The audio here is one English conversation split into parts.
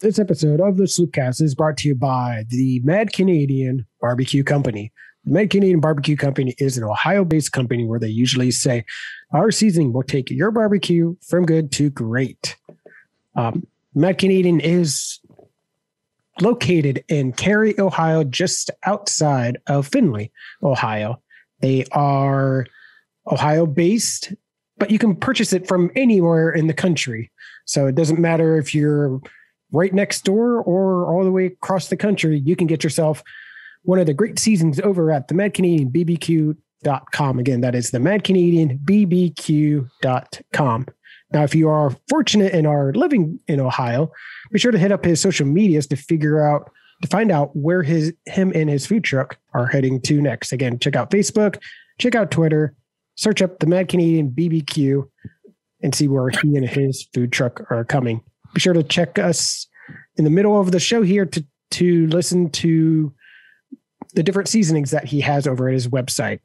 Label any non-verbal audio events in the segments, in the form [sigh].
This episode of the Sloopcast is brought to you by the Mad Canadian Barbecue Company. The Mad Canadian Barbecue Company is an Ohio based company where they usually say, Our seasoning will take your barbecue from good to great. Um, Mad Canadian is located in Carey, Ohio, just outside of Findlay, Ohio. They are Ohio based, but you can purchase it from anywhere in the country. So it doesn't matter if you're right next door or all the way across the country, you can get yourself one of the great seasons over at the Mad Canadian BBQ.com. Again, that is the Mad Canadian BBQ.com. Now, if you are fortunate and are living in Ohio, be sure to hit up his social medias to figure out to find out where his him and his food truck are heading to next. Again, check out Facebook, check out Twitter, search up the Mad Canadian BBQ, and see where he and his food truck are coming. Be sure to check us in the middle of the show here to to listen to the different seasonings that he has over at his website.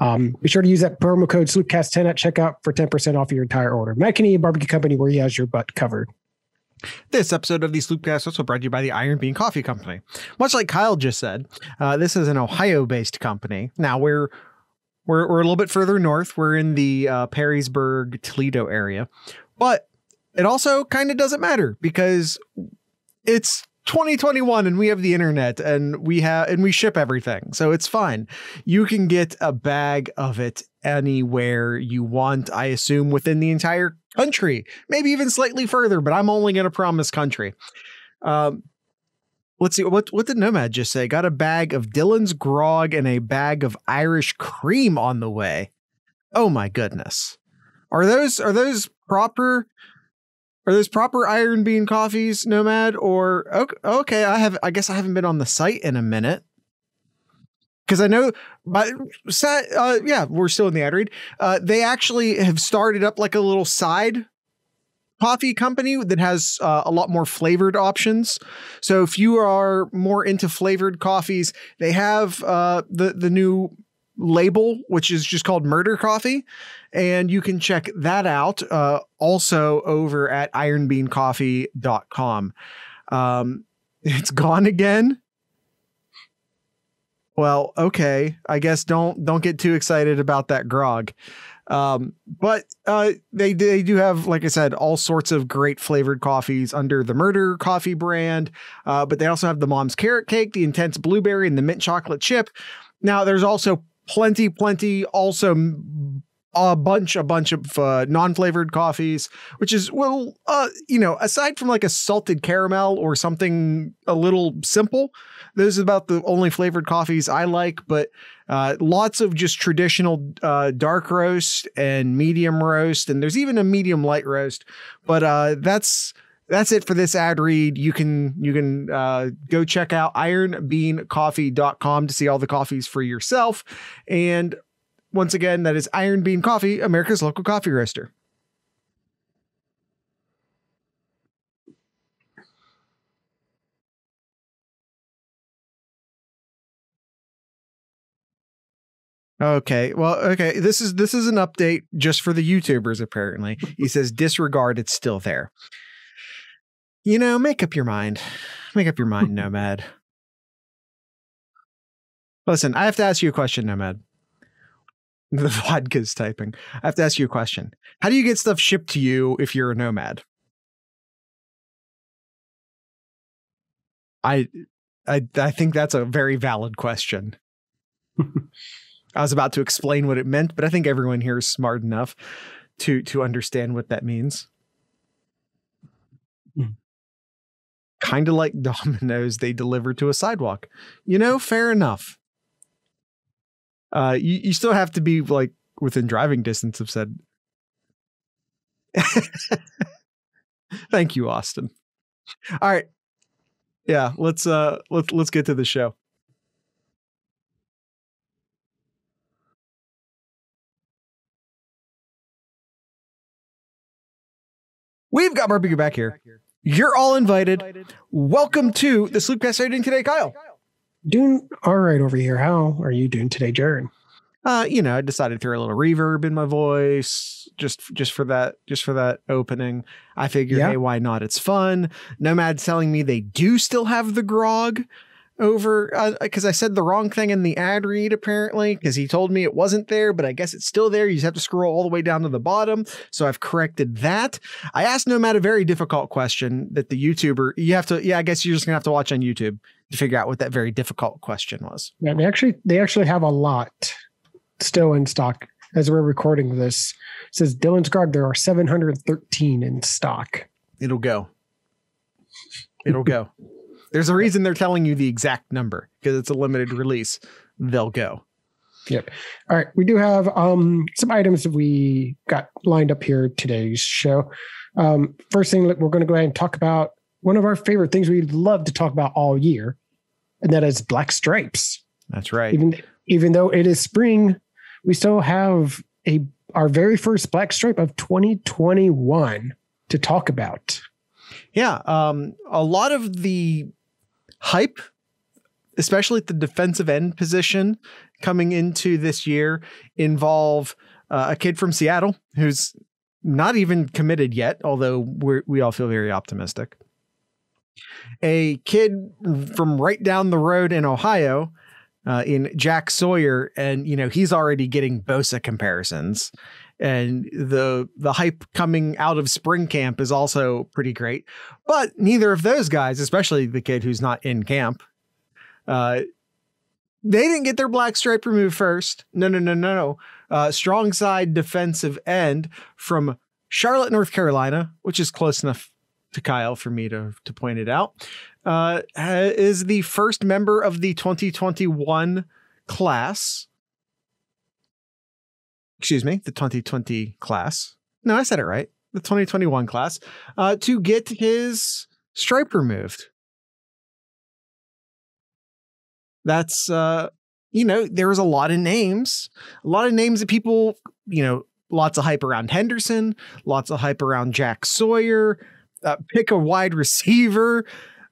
Um, be sure to use that promo code SloopCast10 at checkout for 10% off your entire order. Mad Canadian Barbecue Company, where he has your butt covered. This episode of the Sloopcast also brought to you by the Iron Bean Coffee Company. Much like Kyle just said, uh, this is an Ohio-based company. Now we're we're we're a little bit further north. We're in the uh, Perrysburg, Toledo area, but it also kind of doesn't matter because it's 2021 and we have the internet and we have and we ship everything. So it's fine. You can get a bag of it anywhere you want, I assume within the entire country, maybe even slightly further, but I'm only going to promise country. Um, let's see what what did Nomad just say? Got a bag of Dylan's grog and a bag of Irish cream on the way. Oh my goodness. Are those are those proper are those proper iron bean coffees, Nomad? Or okay, okay, I have. I guess I haven't been on the site in a minute because I know, but uh, yeah, we're still in the ad read. Uh, they actually have started up like a little side coffee company that has uh, a lot more flavored options. So if you are more into flavored coffees, they have uh, the the new label, which is just called Murder Coffee. And you can check that out uh, also over at ironbeancoffee.com. Um, [laughs] it's gone again. Well, okay. I guess don't don't get too excited about that grog. Um, but uh, they they do have, like I said, all sorts of great flavored coffees under the Murder Coffee brand. Uh, but they also have the Mom's Carrot Cake, the Intense Blueberry, and the Mint Chocolate Chip. Now, there's also plenty, plenty, also a bunch, a bunch of uh, non-flavored coffees, which is well, uh, you know, aside from like a salted caramel or something a little simple, those are about the only flavored coffees I like. But uh, lots of just traditional uh, dark roast and medium roast, and there's even a medium light roast. But uh, that's that's it for this ad read. You can you can uh, go check out ironbeancoffee.com to see all the coffees for yourself. And once again, that is Iron Bean Coffee, America's local coffee roaster. Okay. Well, okay. This is this is an update just for the YouTubers apparently. He says disregard it's still there. You know, make up your mind. Make up your mind, [laughs] Nomad. Listen, I have to ask you a question, Nomad. [laughs] The vodka's typing. I have to ask you a question. How do you get stuff shipped to you if you're a nomad? I I I think that's a very valid question. [laughs] I was about to explain what it meant, but I think everyone here is smart enough to to understand what that means. Hmm. Kind of like [laughs] Domino's, they deliver to a sidewalk. You know, fair enough. Uh, you, you still have to be like within driving distance of said. [laughs] Thank you, Austin. All right. Yeah, let's uh let's let's get to the show. We've got barbecue back here. You're all invited. Welcome to the Sloopcast. How are you doing today, Kyle? Doing all right over here. How are you doing today, Jared? uh, you know, I decided to throw a little reverb in my voice just just for that just for that opening. I figured, Yeah. hey, why not? It's fun. Nomad's telling me they do still have the grog over uh, because I said the wrong thing in the ad read apparently because he told me it wasn't there, but I guess it's still there. You just have to scroll all the way down to the bottom. So I've corrected that. I asked Nomad a very difficult question that the YouTuber you have to yeah I guess you're just gonna have to watch on YouTube to figure out what that very difficult question was. Yeah, they actually they actually have a lot still in stock as we're recording this. It says Dylan's Grog, there are 713 in stock. It'll go. It'll go. [laughs] There's a reason they're telling you the exact number because it's a limited release. They'll go. Yep. All right, we do have um, some items that we got lined up here today's show. Um, first thing, we're going to go ahead and talk about one of our favorite things we love to talk about all year, and that is black stripes. That's right. Even even though it is spring, we still have a our very first black stripe of 2021 to talk about. Yeah. Um, a lot of the hype, especially at the defensive end position coming into this year, involve uh, a kid from Seattle who's not even committed yet, although we all feel very optimistic. A kid from right down the road in Ohio, uh, in Jack Sawyer, and you know he's already getting Bosa comparisons, and the the hype coming out of spring camp is also pretty great. But neither of those guys, especially the kid who's not in camp, uh, they didn't get their black stripe removed first. No, no, no, no, no. Uh, strong side defensive end from Charlotte, North Carolina, which is close enough to Kyle for me to to point it out, uh, is the first member of the 2021 class. Excuse me, the 2020 class. No, I said it right. The 2021 class uh, to get his stripe removed. That's uh, you know, there was a lot of names, a lot of names that people, you know, lots of hype around Henderson, lots of hype around Jack Sawyer. Uh, pick a wide receiver.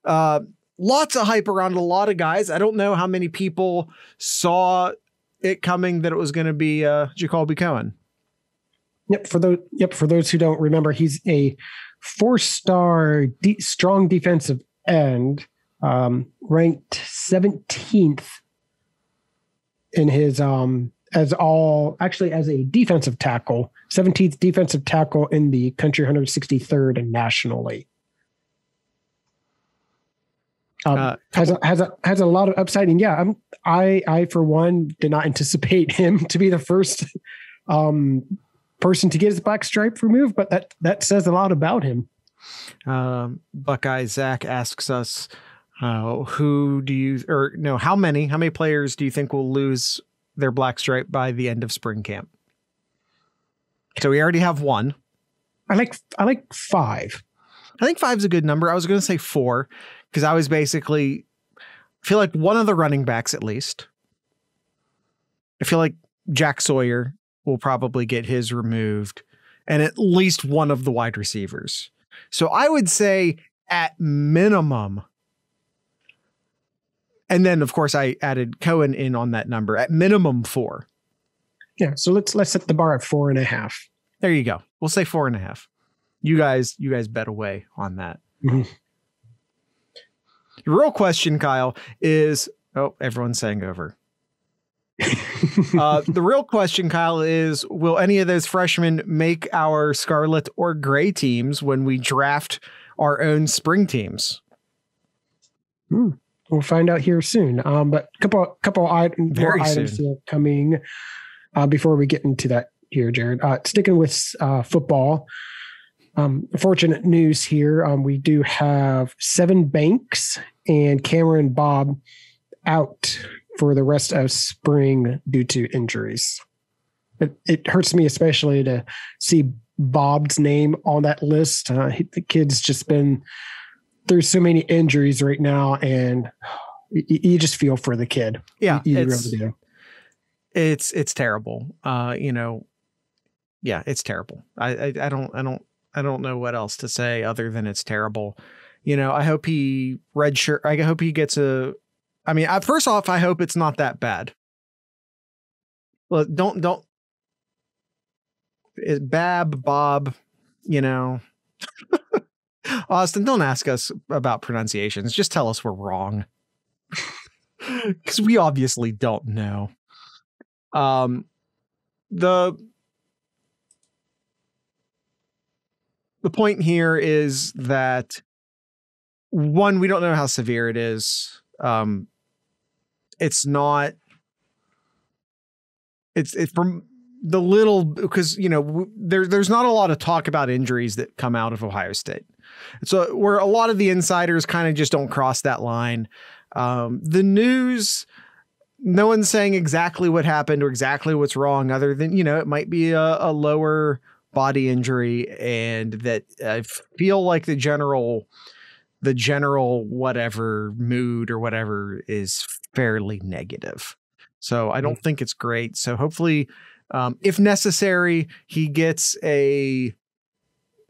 Uh, lots of hype around a lot of guys. I don't know how many people saw it coming that it was going to be uh, Jacoby Cohen. Yep. For those, yep. For those who don't remember, he's a four-star, de- strong defensive end, um, ranked seventeenth in his um as all actually as a defensive tackle, seventeenth defensive tackle in the country, 163rd nationally. Um, Uh, has a, has a has a lot of upside, and yeah, I'm, I I for one did not anticipate [laughs] him to be the first um person to get his black stripe removed, but that that says a lot about him. Um, Buckeye Zach asks us, uh, who do you, or no, how many, how many players do you think will lose their black stripe by the end of spring camp? So we already have one. I like I like five. I think five's a good number. I was going to say four because I was basically I feel like one of the running backs at least. I feel like Jack Sawyer will probably get his removed, and at least one of the wide receivers. So I would say at minimum. And then of course I added Cohen in on that number at minimum four. Yeah, so let's let's set the bar at four and a half. There you go. We'll say four and a half. You guys, you guys bet away on that. Mhm. The real question, Kyle, is oh, everyone's saying over. [laughs] Uh, the real question, Kyle, is will any of those freshmen make our scarlet or gray teams when we draft our own spring teams? We'll find out here soon. Um, but a couple couple items, more items here coming uh, before we get into that here, Jared. Uh, sticking with uh, football. Um, fortunate news here. Um, we do have Sevyn Banks and Kamryn Babb out for the rest of spring due to injuries. It, it hurts me especially to see Babb's name on that list. Uh, he- the kid's just been through so many injuries right now, and you, you just feel for the kid. Yeah, you, you it's, really do. it's it's terrible. Uh, you know, yeah, it's terrible. I, I I don't I don't I don't know what else to say other than it's terrible. You know, I hope he red shirt. I hope he gets a. I mean, I, first off, I hope it's not that bad. well, don't don't. It, Bab Bob, you know. [laughs] Austin, don't ask us about pronunciations. Just tell us we're wrong. [laughs] Because we obviously don't know. Um, the the point here is that one, we don't know how severe it is. Um, it's not. It's it's from the little because you know there there's not a lot of talk about injuries that come out of Ohio State. So where a lot of the insiders kind of just don't cross that line. Um, the news, no one's saying exactly what happened or exactly what's wrong, other than you know it might be a, a lower body injury, and that I feel like the general the general whatever mood or whatever is fairly negative. So I don't think it's great. So hopefully, um, if necessary, he gets a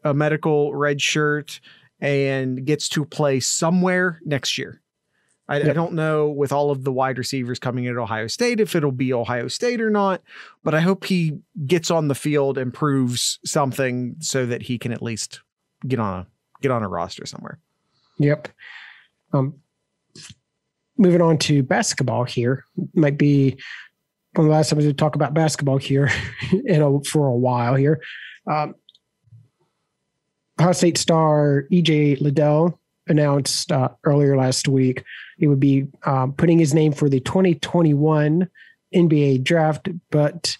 a medical red shirt and gets to play somewhere next year. I, I, don't know with all of the wide receivers coming in at Ohio State if it'll be Ohio State or not, but I hope he gets on the field and proves something so that he can at least get on a get on a roster somewhere. Yep. Um, moving on to basketball here might be one of the last times we talk about basketball here [laughs] in a, for a while here. Um, Ohio State star EJ Liddell announced uh, earlier last week he would be um, putting his name for the 2021 NBA draft, but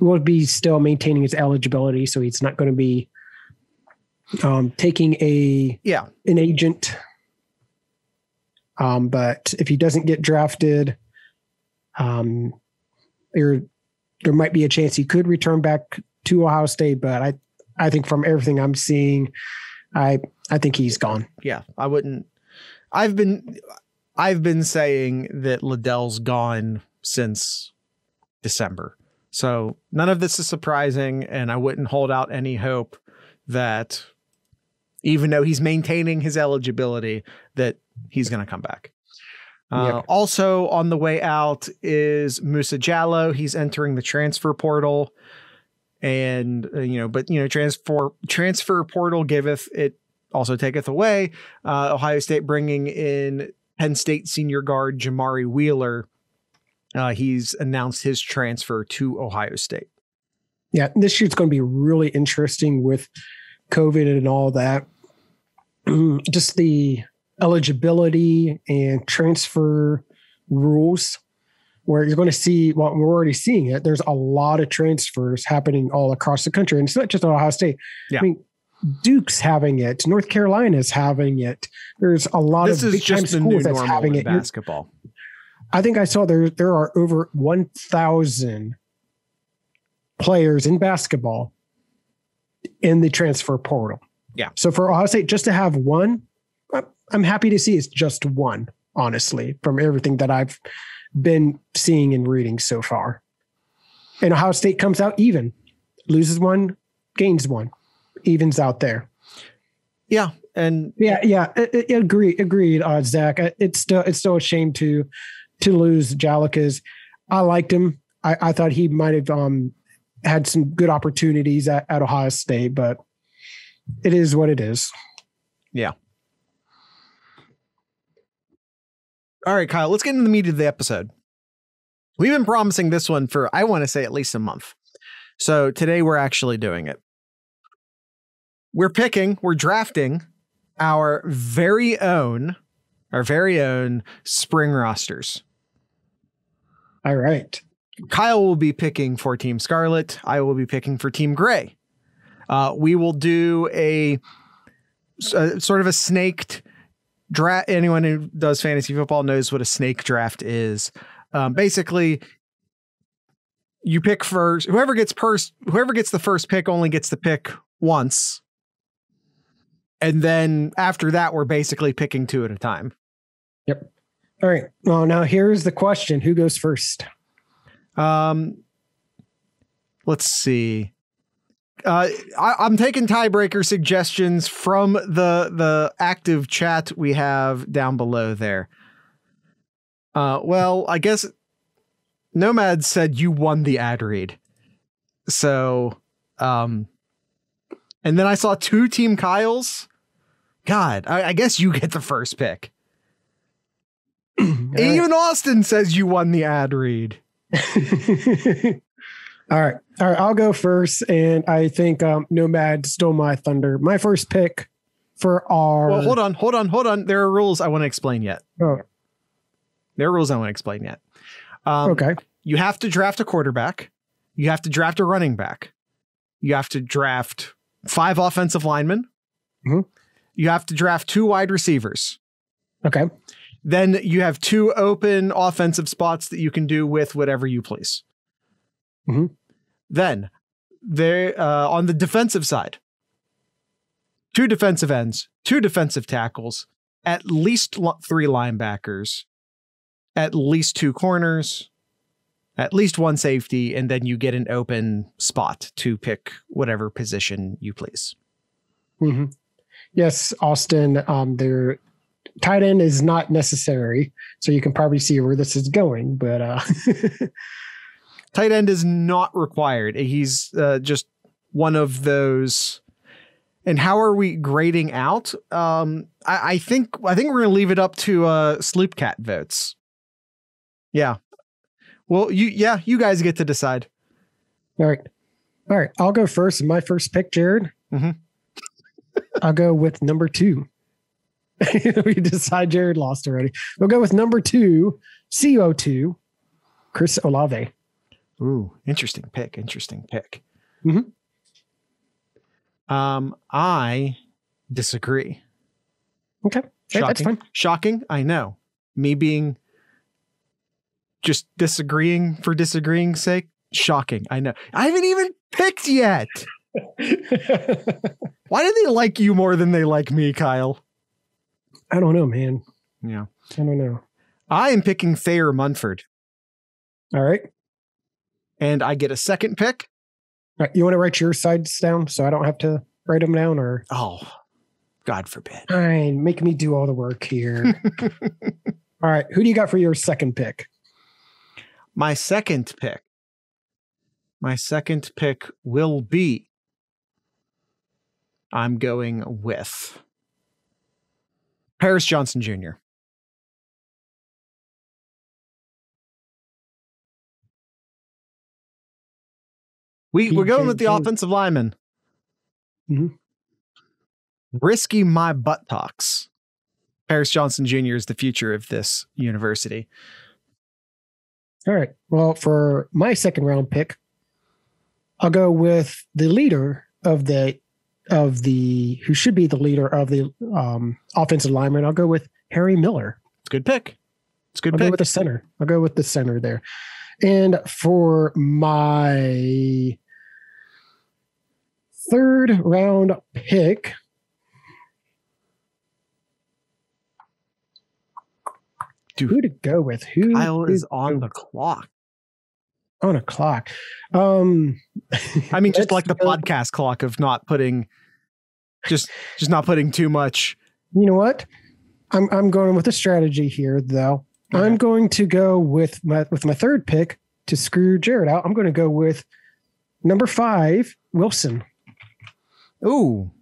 will be still maintaining his eligibility, so he's not going to be um, taking a yeah an agent. Um, but if he doesn't get drafted, um, there there might be a chance he could return back to Ohio State. But I I think from everything I'm seeing, I I think he's gone. Yeah, I wouldn't. I've been I've been saying that Liddell's gone since December. So none of this is surprising, and I wouldn't hold out any hope that even though he's maintaining his eligibility, that he's going to come back. Uh, yep. Also on the way out is Musa Jallow. He's entering the transfer portal, and uh, you know, but you know, transfer transfer portal giveth it also taketh away. Uh, Ohio State bringing in Penn State senior guard Jamari Wheeler. Uh, he's announced his transfer to Ohio State. Yeah, this year's going to be really interesting with COVID and all that. [clears throat] Just the eligibility and transfer rules where you're going to see well we're already seeing it there's a lot of transfers happening all across the country and it's not just ohio state yeah. i mean duke's having it. North carolina's having it. There's a lot this of big time schools that's having it. Basketball. I think i saw there there are over 1000 players in basketball in the transfer portal. Yeah. So for ohio state just to have one I'm happy to see it's just one, honestly, from everything that I've been seeing and reading so far. And Ohio State comes out even, loses one, gains one, evens out there. Yeah, and yeah, yeah, agree, agreed, uh, Zach. It's still it's still a shame to to lose Jallica's. I liked him. I, I thought he might have um had some good opportunities at, at Ohio State, but it is what it is. Yeah. All right, Kyle, let's get into the meat of the episode. We've been promising this one for, I want to say, at least a month. So today we're actually doing it. We're picking, we're drafting our very own, our very own spring rosters. All right. Kyle will be picking for Team Scarlet. I will be picking for Team Gray. Uh, we will do a, a sort of a snaked draft anyone who does fantasy football knows what a snake draft is um, basically you pick first whoever gets first whoever gets the first pick only gets to pick once and then after that we're basically picking two at a time. Yep. All right. Well now here's the question. Who goes first? Um let's see. Uh, I, am taking tiebreaker suggestions from the the active chat we have down below there. Uh, well, I guess Nomad said you won the ad read. So, um, and then I saw two Team Kyles. God, I, I guess you get the first pick. [clears throat] Even Austin says you won the ad read. [laughs] All right. All right. I'll go first. And I think um, Nomad stole my thunder. My first pick for our. Well, hold on, hold on, hold on. There are rules I want to explain yet. Oh, There are rules I want to explain yet. Um, okay. You have to draft a quarterback. You have to draft a running back. You have to draft five offensive linemen. Mhm. You have to draft two wide receivers. Okay. Then you have two open offensive spots that you can do with whatever you please. Mhm. Then there uh, on the defensive side, two defensive ends, two defensive tackles, at least three linebackers, at least two corners, at least one safety, and then you get an open spot to pick whatever position you please. hmm Yes, Austin. Um, their tight end is not necessary, so you can probably see where this is going. But uh, [laughs] Tight end is not required. He's uh, just one of those. And how are we grading out? Um, I, I think I think we're gonna leave it up to uh, Sloopcat votes. Yeah. Well, you yeah, you guys get to decide. all right, all right. I'll go first. My first pick, Jared. Mhm. I'll go with number two. [laughs] we decide Jared lost already. We'll go with number two, CO2, Chris Olave. Ooh, interesting pick. Interesting pick. Mhm. Um, I disagree. Okay, Hey, that's fine. Shocking. I know. Me being just disagreeing for disagreeing's sake. Shocking. I know. I haven't even picked yet. [laughs] Why do they like you more than they like me, Kyle? I don't know, man. Yeah. I don't know. I am picking Thayer Munford, All right. and I get a second pick. Right. You want to write your sides down so I don't have to write them down, or Oh, God forbid. fine, make me do all the work here. [laughs] all right. Who do you got for your second pick? My second pick. My second pick will be. I'm going with Paris Johnson Jr. We, we're going with the offensive lineman. Mhm. Risky my butt talks. Paris Johnson Jr. is the future of this university. All right. Well, for my second round pick, I'll go with the leader of the of the who should be the leader of the um, offensive lineman. I'll go with Harry Miller. It's a good pick. It's a good I'll go with the center. I'll go with the center there. And for my third round pick, Dude, who to go with? Who Kyle is on the clock. on a clock. Um, [laughs] I mean, just like the go- podcast clock of not putting, just just not putting too much. you know what? I'm I'm going with a strategy here, though. Okay. I'm going to go with my with my third pick to screw Jared out. I'm going to go with number five, Wilson. Ooh,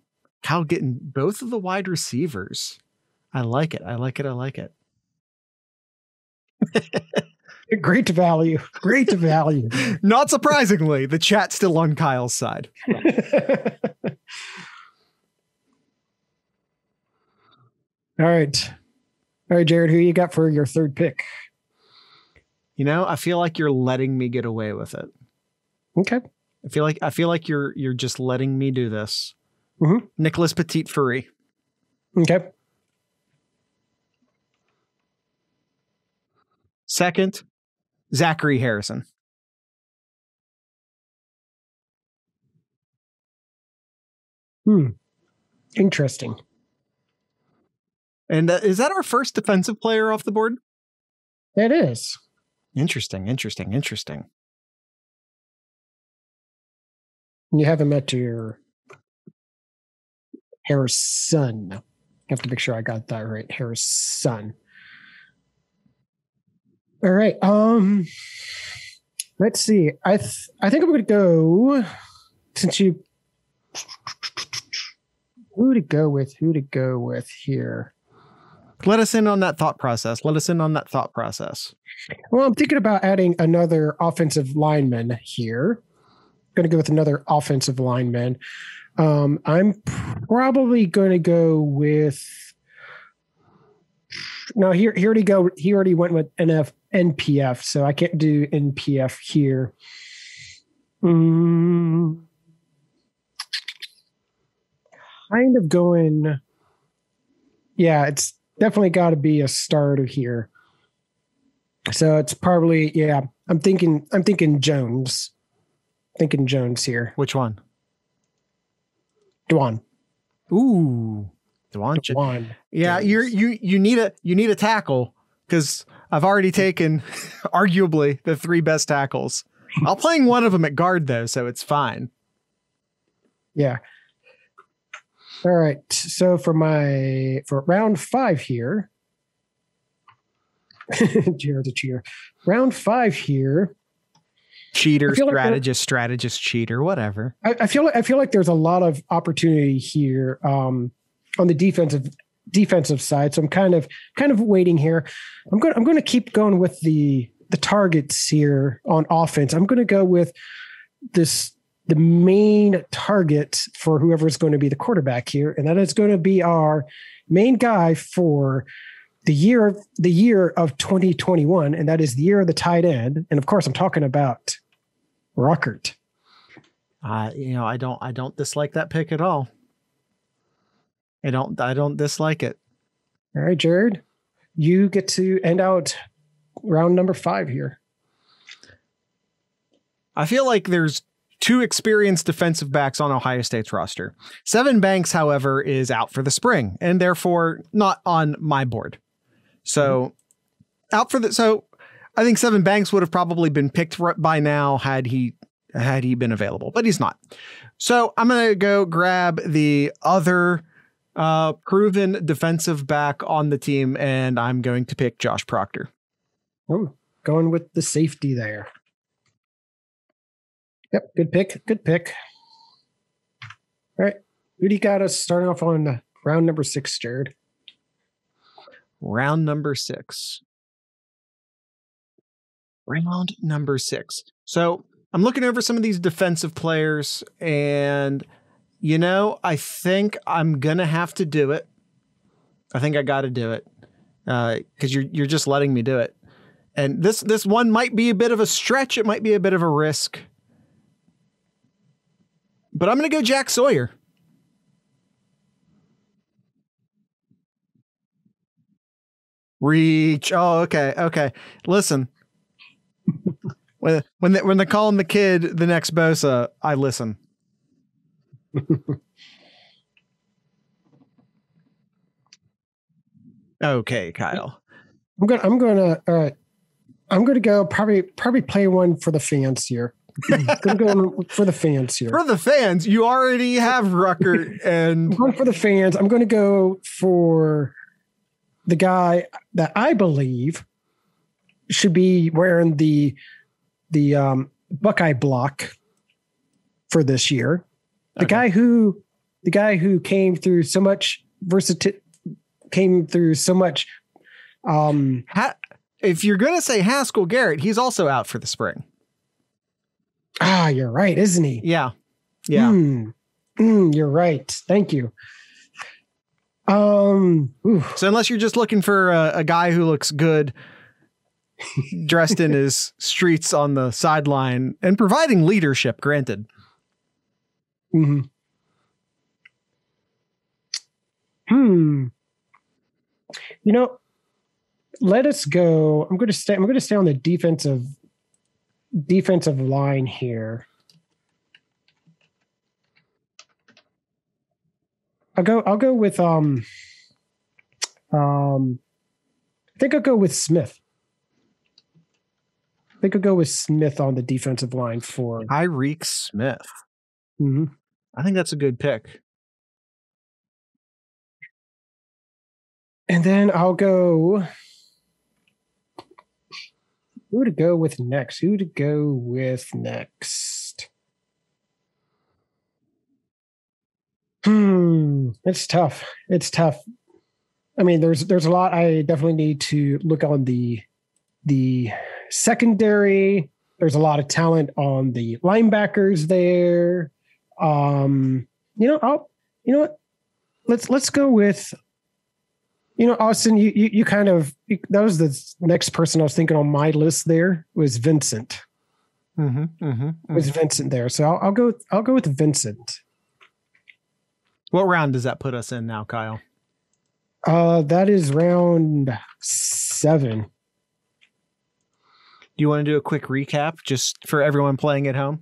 Kyle getting both of the wide receivers. I like it. I like it. I like it. [laughs] Great value. Great value. [laughs] Not surprisingly, the chat's still on Kyle's side. [laughs] All right. All right, Jared, who you got for your third pick? You know, I feel like you're letting me get away with it. Okay. I feel like I feel like you're you're just letting me do this. Mhm. Nicholas Petit. Okay. Second, Zachary Harrison. Hmm. Interesting. And uh, is that our first defensive player off the board? That is. Interesting, interesting, interesting. You haven't met your Harrison. I have to make sure I got that right. Harrison. All right. Um Let's see. I th- I think I'm going to go since you who to go with, who to go with here. Let us in on that thought process. Let us in on that thought process. Well, I'm thinking about adding another offensive lineman here. Going to go with another offensive lineman. Um, I'm probably going to go with. No, here he already go. He already went with NF NPF, so I can't do NPF here. Mm, kind of going. Yeah, it's definitely got to be a starter here. So it's probably yeah. I'm thinking I'm thinking Jones. Thinking Jones here. Which one? Dwan. Ooh, Dwan. Dwan. Yeah, Jones. you're you you need a you need a tackle because I've already taken [laughs] arguably the three best tackles. I'll playing one of them at guard though, so it's fine. Yeah. All right. So for my for round five here, Jared's a cheater. Round five here. Cheater, like strategist, strategist, cheater, whatever. I, I feel like I feel like there's a lot of opportunity here um, on the defensive defensive side. So I'm kind of kind of waiting here. I'm going I'm going to keep going with the the targets here on offense. I'm going to go with this the main target for whoever is going to be the quarterback here, and that is going to be our main guy for the year the year of 2021, and that is the year of the tight end. And of course, I'm talking about Ruckert. Uh, you know, I don't I don't dislike that pick at all. I don't I don't dislike it. All right, Jared, you get to end out round number five here. I feel like there's two experienced defensive backs on Ohio State's roster. Sevyn Banks, however, is out for the spring and therefore not on my board. So out for the so I think Sevyn Banks would have probably been picked by now had he had he been available, but he's not. So I'm gonna go grab the other uh, proven defensive back on the team, and I'm going to pick Josh Proctor. Oh, going with the safety there. Yep, good pick. Good pick. All right. Who do you got us starting off on round number six, Jared? round number six. Round number six. So I'm looking over some of these defensive players, and you know, I think I'm gonna have to do it. I think I got to do it because uh, you're you're just letting me do it. And this this one might be a bit of a stretch. It might be a bit of a risk, but I'm gonna go Jack Sawyer. Reach. Oh, okay, okay. Listen, [laughs] when when they, when they call him the kid, the next Bosa, I listen. [laughs] okay, Kyle. I'm gonna I'm gonna all right. I'm gonna go probably probably play one for the fans here. [laughs] I'm gonna for the fans here. For the fans, you already have Rucker and [laughs] I'm going for the fans. I'm gonna go for the guy that I believe should be wearing the the um, Buckeye block for this year. The Okay. guy who the guy who came through so much versatility came through so much um ha- if you're gonna say Haskell Garrett, he's also out for the spring. ah you're right isn't he Yeah, yeah. Hmm. Hmm, you're right thank you um ooh, So unless you're just looking for a, a guy who looks good, dressed in [laughs] his streets on the sideline and providing leadership, granted. Mhm. hmm you know let us go i'm going to stay i'm going to stay on the defensive defensive line here i'll go i'll go with um um i think i'll go with smith i think i'll go with smith on the defensive line for Tyreke Smith. Mhm. I think that's a good pick. and then i'll go Who to go with next? Who to go with next? Hmm, it's tough. It's tough. I mean, there's there's a lot. I definitely need to look on the the secondary. There's a lot of talent on the linebackers there. Um, you know, I'll you know what? Let's let's go with you know, Austin, you, you, you kind of that was the next person I was thinking on my list. There was Vincent. Mm-hmm, mm-hmm, mm-hmm. Was Vincent there? So I'll, I'll, go. I'll go with Vincent. What round does that put us in now, Kyle? Uh, that is round seven. Do you want to do a quick recap just for everyone playing at home?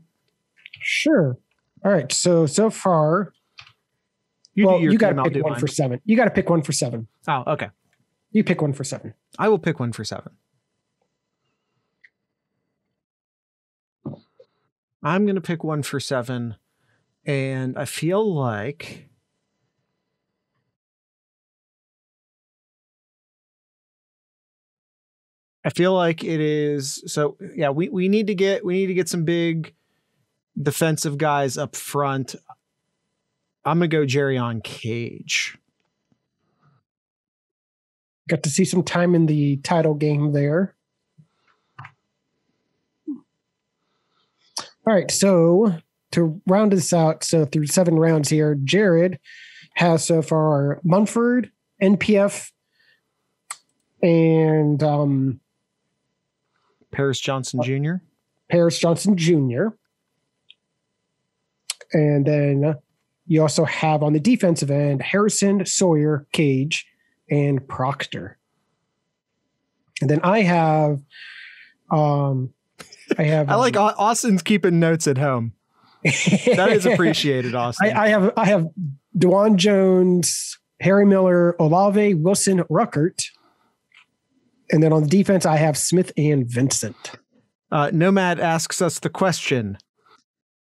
Sure. All right. So so far, you well, you got to pick one mine. for seven. You got to pick one for seven. Oh, okay. You pick one for seven. I will pick one for seven. I'm going to pick one for seven. And I feel like. I feel like it is so yeah, we, we need to get we need to get some big defensive guys up front. I'm gonna go Jerron Cage. Got to see some time in the title game there. All right, so to round this out, so through seven rounds here, Jared has so far Munford, NPF, and um, Paris Johnson Jr. Paris Johnson Jr. And then you also have on the defensive end Harrison, Sawyer, Cage, and Proctor. And then I have, um, I have. I like um, Austin's keeping notes at home. that is [laughs] appreciated, Austin. I, I, have I have Dawand Jones, Harry Miller, Olave, Wilson, Ruckert, and then on the defense I have Smith and Vincent. Uh, Nomad asks us the question: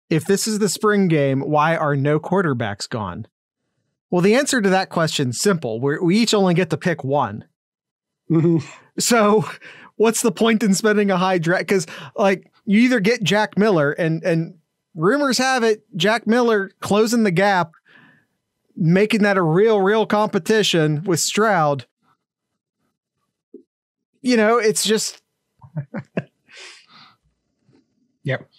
if this is the spring game, why are no quarterbacks gone? Well, the answer to that question is simple. We're, we each only get to pick one. Mm-hmm. So, what's the point in spending a high draft? Because, like, you either get Jack Miller, and and rumors have it Jack Miller closing the gap, making that a real, real competition with Stroud. You know, it's just. [laughs] yep.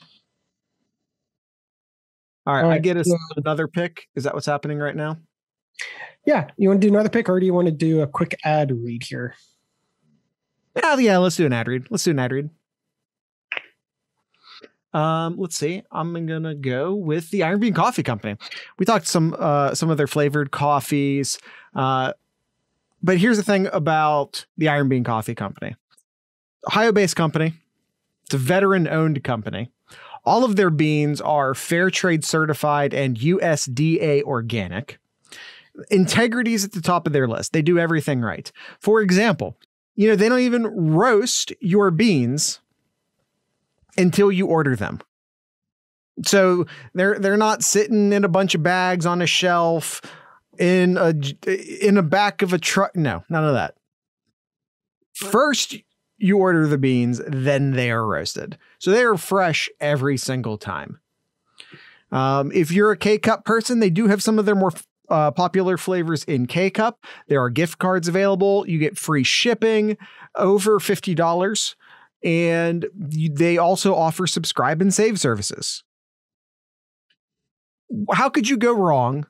All right, All right. I get us another pick. Is that what's happening right now? Yeah. You want to do another pick or do you want to do a quick ad read here? Yeah, yeah, let's do an ad read. Let's do an ad read. Um, let's see. I'm gonna go with the Iron Bean Coffee Company. We talked some uh some of their flavored coffees. Uh but here's the thing about the Iron Bean Coffee Company. Ohio-based company. It's a veteran-owned company. All of their beans are fair trade certified and USDA organic. Integrity is at the top of their list. They do everything right. For example, you know, they don't even roast your beans until you order them. So they're they're not sitting in a bunch of bags on a shelf in a in the back of a truck. No, none of that. First, you order the beans, then they are roasted. So they are fresh every single time. Um, if you're a K cup person, they do have some of their more uh, popular flavors in K cup. There are gift cards available. You get free shipping over $50. And they also offer subscribe and save services. How could you go wrong?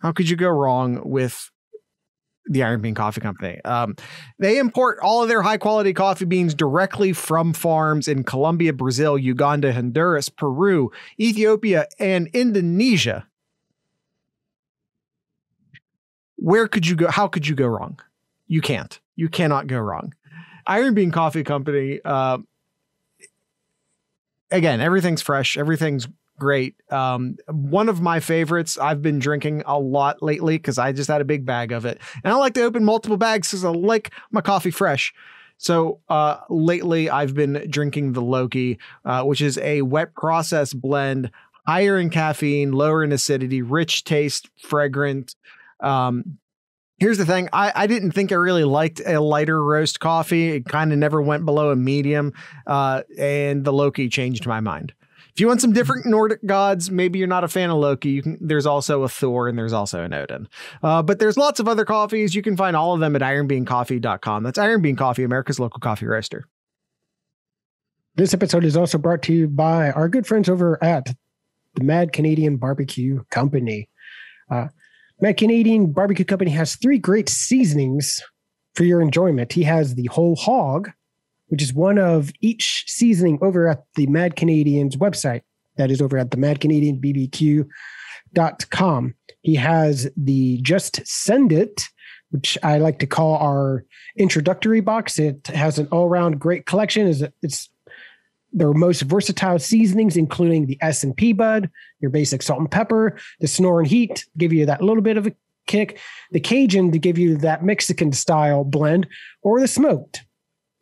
How could you go wrong with the Iron Bean Coffee Company. Um, they import all of their high quality coffee beans directly from farms in Colombia, Brazil, Uganda, Honduras, Peru, Ethiopia, and Indonesia. Where could you go? How could you go wrong? You can't. You cannot go wrong. Iron Bean Coffee Company. Uh, again, everything's fresh. Everything's great. Um, one of my favorites. I've been drinking a lot lately because I just had a big bag of it, and I like to open multiple bags because I like my coffee fresh. So uh, lately, I've been drinking the Loki, uh, which is a wet process blend, higher in caffeine, lower in acidity, rich taste, fragrant. Um, Here's the thing. I, I didn't think I really liked a lighter roast coffee. It kind of never went below a medium. Uh, and the Loki changed my mind. If you want some different Nordic gods, maybe you're not a fan of Loki. Can, there's also a Thor and there's also an Odin. Uh, but there's lots of other coffees. You can find all of them at ironbeancoffee.com. That's Iron Bean Coffee, America's local coffee roaster. This episode is also brought to you by our good friends over at the Mad Canadian Barbecue Company. Uh, Mad Canadian Barbecue Company has three great seasonings for your enjoyment. He has the whole hog, which is one of each seasoning over at the Mad Canadian's website. That is over at the Mad Canadian BBQ.com. He has the Just Send It, which I like to call our introductory box. It has an all around great collection. It's their most versatile seasonings, including the S and P bud, your basic salt and pepper, the snore and heat, give you that little bit of a kick, the Cajun to give you that Mexican style blend, or the smoked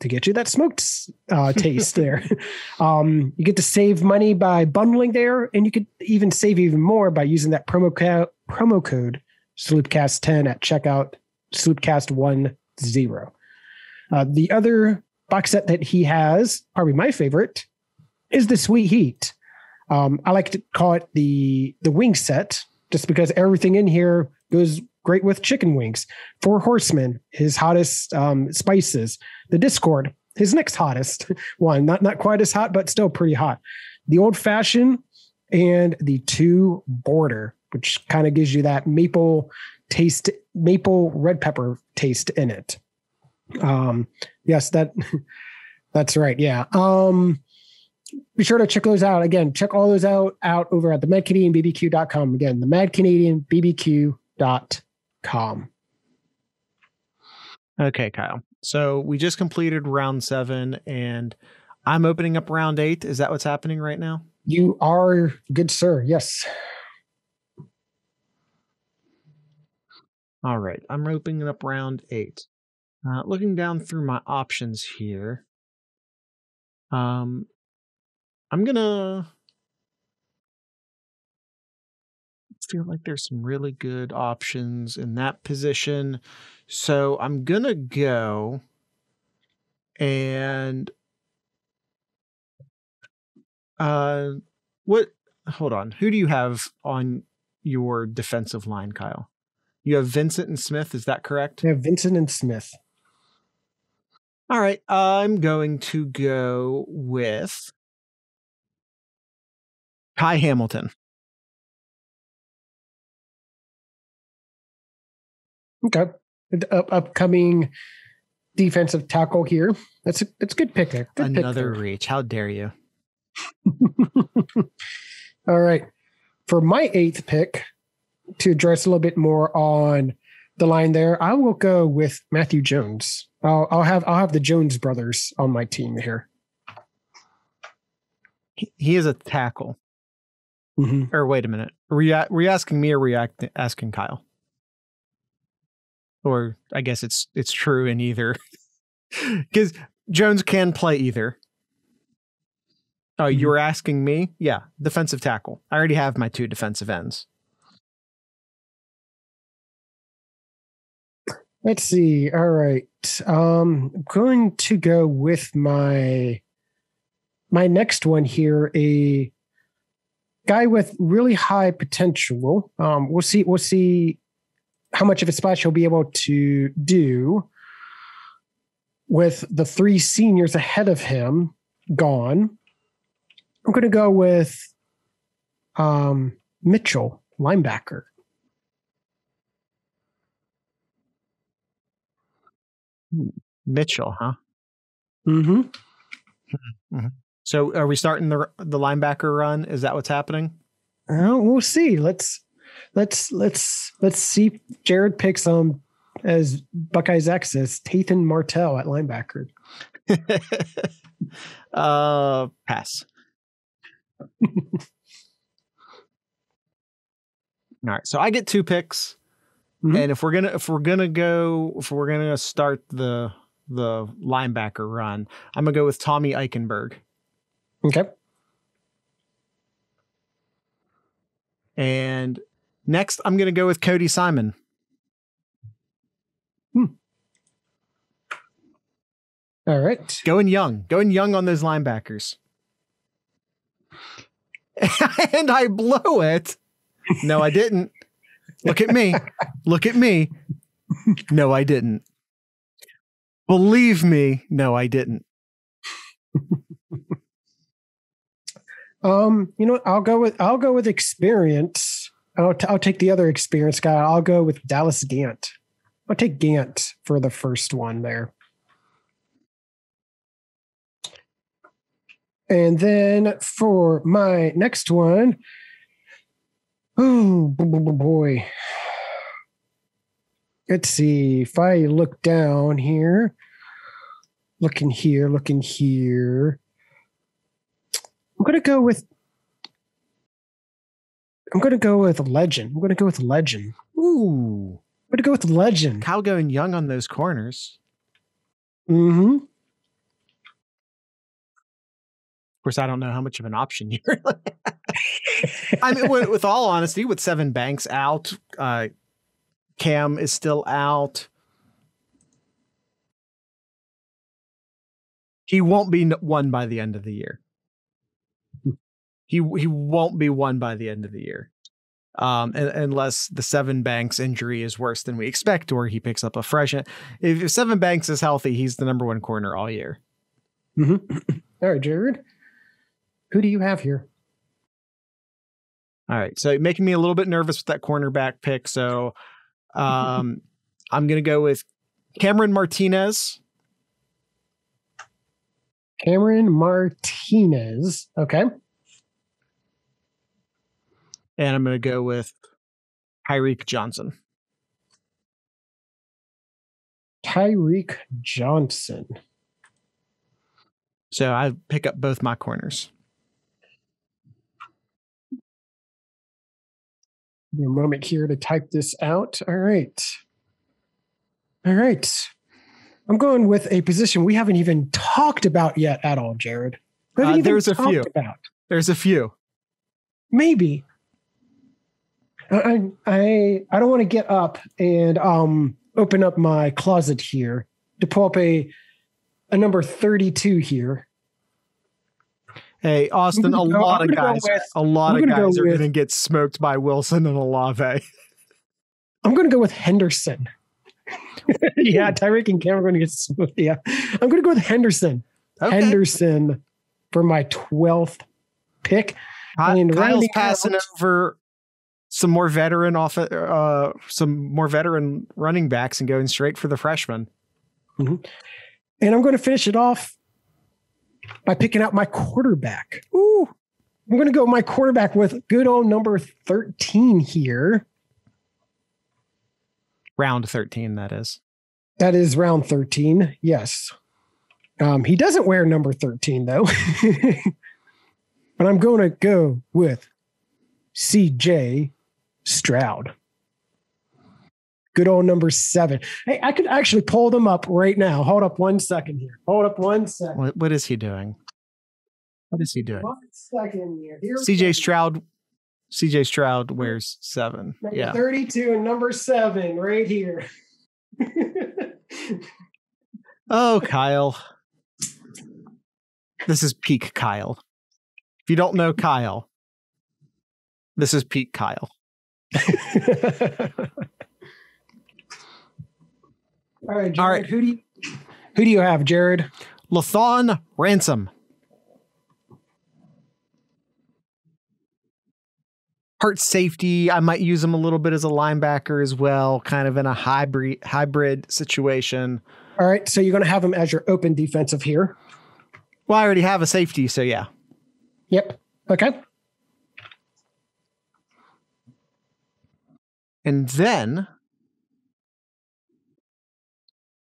to get you that smoked uh, taste there. [laughs] Um, you get to save money by bundling there, and you could even save even more by using that promo, co- promo code Sloopcast10 at checkout, Sloopcast10. Uh, the other box set that he has, probably my favorite, is the Sweet Heat. Um, I like to call it the the wing set, just because everything in here goes great with chicken wings. Four Horsemen, his hottest um, spices. The Discord, his next hottest [laughs] one, not not quite as hot, but still pretty hot. The Old Fashioned and the Two Border, which kind of gives you that maple taste, maple red pepper taste in it. Um, yes, that [laughs] that's right. Yeah. Um, be sure to check those out. Again, check all those out out over at the madcanadianbbq.com. Again, the madcanadianbbq.com. Okay, Kyle. So we just completed round seven and I'm opening up round eight. Is that what's happening right now? You are good, sir. Yes. All right. I'm opening up round eight. Uh, looking down through my options here, um, I'm gonna feel like there's some really good options in that position. So I'm gonna go and uh what hold on. Who do you have on your defensive line, Kyle? You have Vincent and Smith, is that correct? Yeah, Vincent and Smith. All right, I'm going to go with Kai Hamilton. Okay. Up, upcoming defensive tackle here. That's a that's a good pick. Good Another pick reach. How dare you? [laughs] All right. For my eighth pick, to address a little bit more on the line there, I will go with Matthew Jones. I'll, I'll have I'll have the Jones brothers on my team here. He is a tackle. Mm-hmm. Or wait a minute. Were you, were you asking me or were you act, asking Kyle? Or I guess it's it's true in either. [laughs] Because Jones can play either. Oh, you were asking me? Yeah, defensive tackle. I already have my two defensive ends. Let's see. All right. Um, I'm going to go with my my next one here. A guy with really high potential. Um, we'll see. We'll see how much of a splash he'll be able to do with the three seniors ahead of him gone. I'm going to go with um, Mitchell, linebacker. Mitchell, huh? Mm-hmm. mm-hmm. So are we starting the the linebacker run? Is that what's happening? Uh, we'll see. Let's let's let's let's see. Jared picks um as Buckeyes as Tathan Martell at linebacker. [laughs] uh, pass. [laughs] All right, so I get two picks. Mm-hmm. And if we're gonna if we're gonna go if we're gonna start the the linebacker run, I'm gonna go with Tommy Eichenberg. Okay. And next, I'm gonna go with Cody Simon. All right. Going young, going young on those linebackers. [laughs] and I blow it. No, I didn't. Look at me. Look at me. No, I didn't. Believe me, no, I didn't. [laughs] Um, you know, I'll go with I'll go with experience. I'll t- I'll take the other experience guy. I'll go with Dallas Gant. I'll take Gant for the first one there. And then for my next one, oh boy. Let's see if I look down here, looking here, looking here. I'm gonna go with. I'm gonna go with legend. I'm gonna go with legend. Ooh. I'm gonna go with legend. Kyle going young on those corners. Mm-hmm. Of course, I don't know how much of an option [laughs] you're. I mean, with, with all honesty, with Sevyn Banks out, uh, Cam is still out. He won't be n- one by the end of the year. He he won't be one by the end of the year, um, un- unless the Sevyn Banks injury is worse than we expect, or he picks up a fresh. If Sevyn Banks is healthy, he's the number one corner all year. Mm-hmm. [clears throat] All right, Jared. Who do you have here? All right. So making me a little bit nervous with that cornerback pick. So [laughs] um, I'm going to go with Cameron Martinez. Cameron Martinez. Okay. And I'm going to go with Tyreke Johnson. Tyreke Johnson. So I pick up both my corners. Give a moment here to type this out. All right. All right. I'm going with a position we haven't even talked about yet at all, Jared. Uh, there's a few. About. There's a few. Maybe. I I I don't want to get up and um open up my closet here to pull up a a number 32 here. Hey, Austin, a go- lot of guys, with- a lot of gonna go guys are going to get smoked by Wilson and Olave. I'm going to go with Henderson. [laughs] yeah, Tyreke and Cameron are going to get smoked. Yeah, I'm going to go with Henderson. Okay. Henderson for my 12th pick. Kyle's passing out- over some more veteran off uh some more veteran running backs and going straight for the freshman. And I'm going to finish it off by picking out my quarterback. Ooh. I'm going to go my quarterback with good old number 13 here. Round 13 that is. That is round 13. Yes. Um, he doesn't wear number 13, though. [laughs] but I'm going to go with CJ Stroud. Good old number seven. Hey, I could actually pull them up right now. Hold up one second here. Hold up one second. What what is he doing? What is he doing? One second here. Here. CJ Stroud CJ Stroud wears 7. Number Yeah. 32 and number seven right here. [laughs] Oh, Kyle. This is peak Kyle. If you don't know Kyle, this is peak Kyle. All right, Jared. All right. Who do you who do you have, Jared? Lathan Ransom. Heart safety. I might use him a little bit as a linebacker as well, kind of in a hybrid hybrid situation. All right, so you're going to have him as your open defensive here. Well, I already have a safety, so yeah. Yep. Okay. And then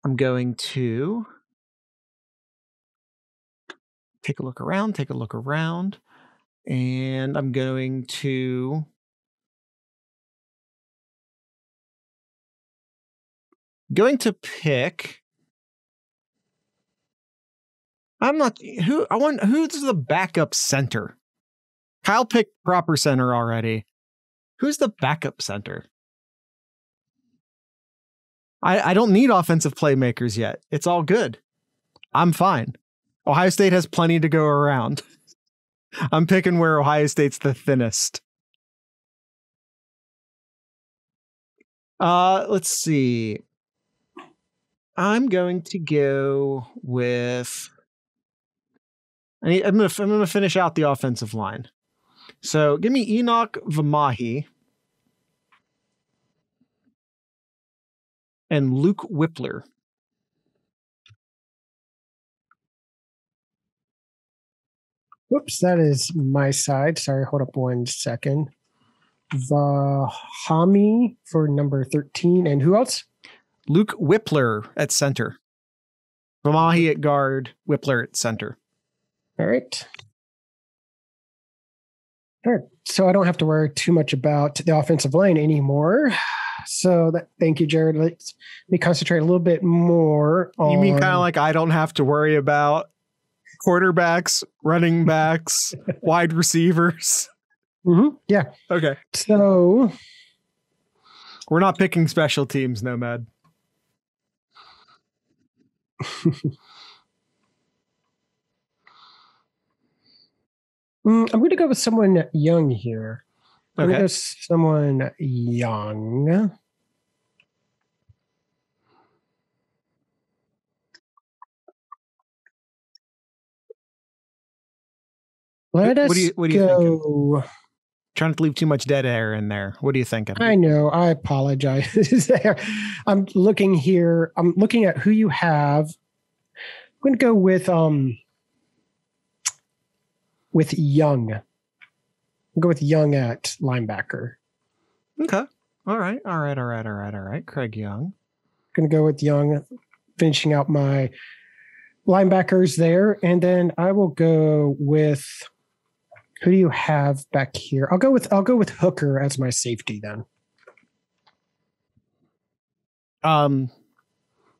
I'm going to take a look around, take a look around, and I'm going to going to pick I'm not who I want who's the backup center? Kyle picked proper center already. Who's the backup center? I, I don't need offensive playmakers yet. It's all good. I'm fine. Ohio State has plenty to go around. [laughs] I'm picking where Ohio State's the thinnest. Uh, let's see. I'm going to go with. I am I'm gonna finish out the offensive line. So give me Enokk Vimahi and Luke Wypler. Whoops, that is my side. Sorry, hold up one second. Vimahi for number 13. And who else? Luke Wypler at center. Vimahi at guard, Wypler at center. All right. All right. So I don't have to worry too much about the offensive line anymore. So that, thank you, Jared. Let me concentrate a little bit more on. You mean kind of like I don't have to worry about quarterbacks, running [laughs] backs, wide receivers? Mm-hmm. Yeah. Okay. So we're not picking special teams, Nomad. [laughs] Mm, I'm going to go with someone young here. Okay. go someone young. Let What- us what do you- what do you thinking? go. Trying to leave too much dead air in there. What are you thinking? I know. I apologize. [laughs] there. I'm looking here. I'm looking at who you have. I'm going to go with um with Young. I'll go with Young at linebacker. Okay. All right. All right. All right. All right. All right. Craig Young. going to go with Young, finishing out my linebackers there. And then I will go with who do you have back here? I'll go with I'll go with Hooker as my safety then. Um,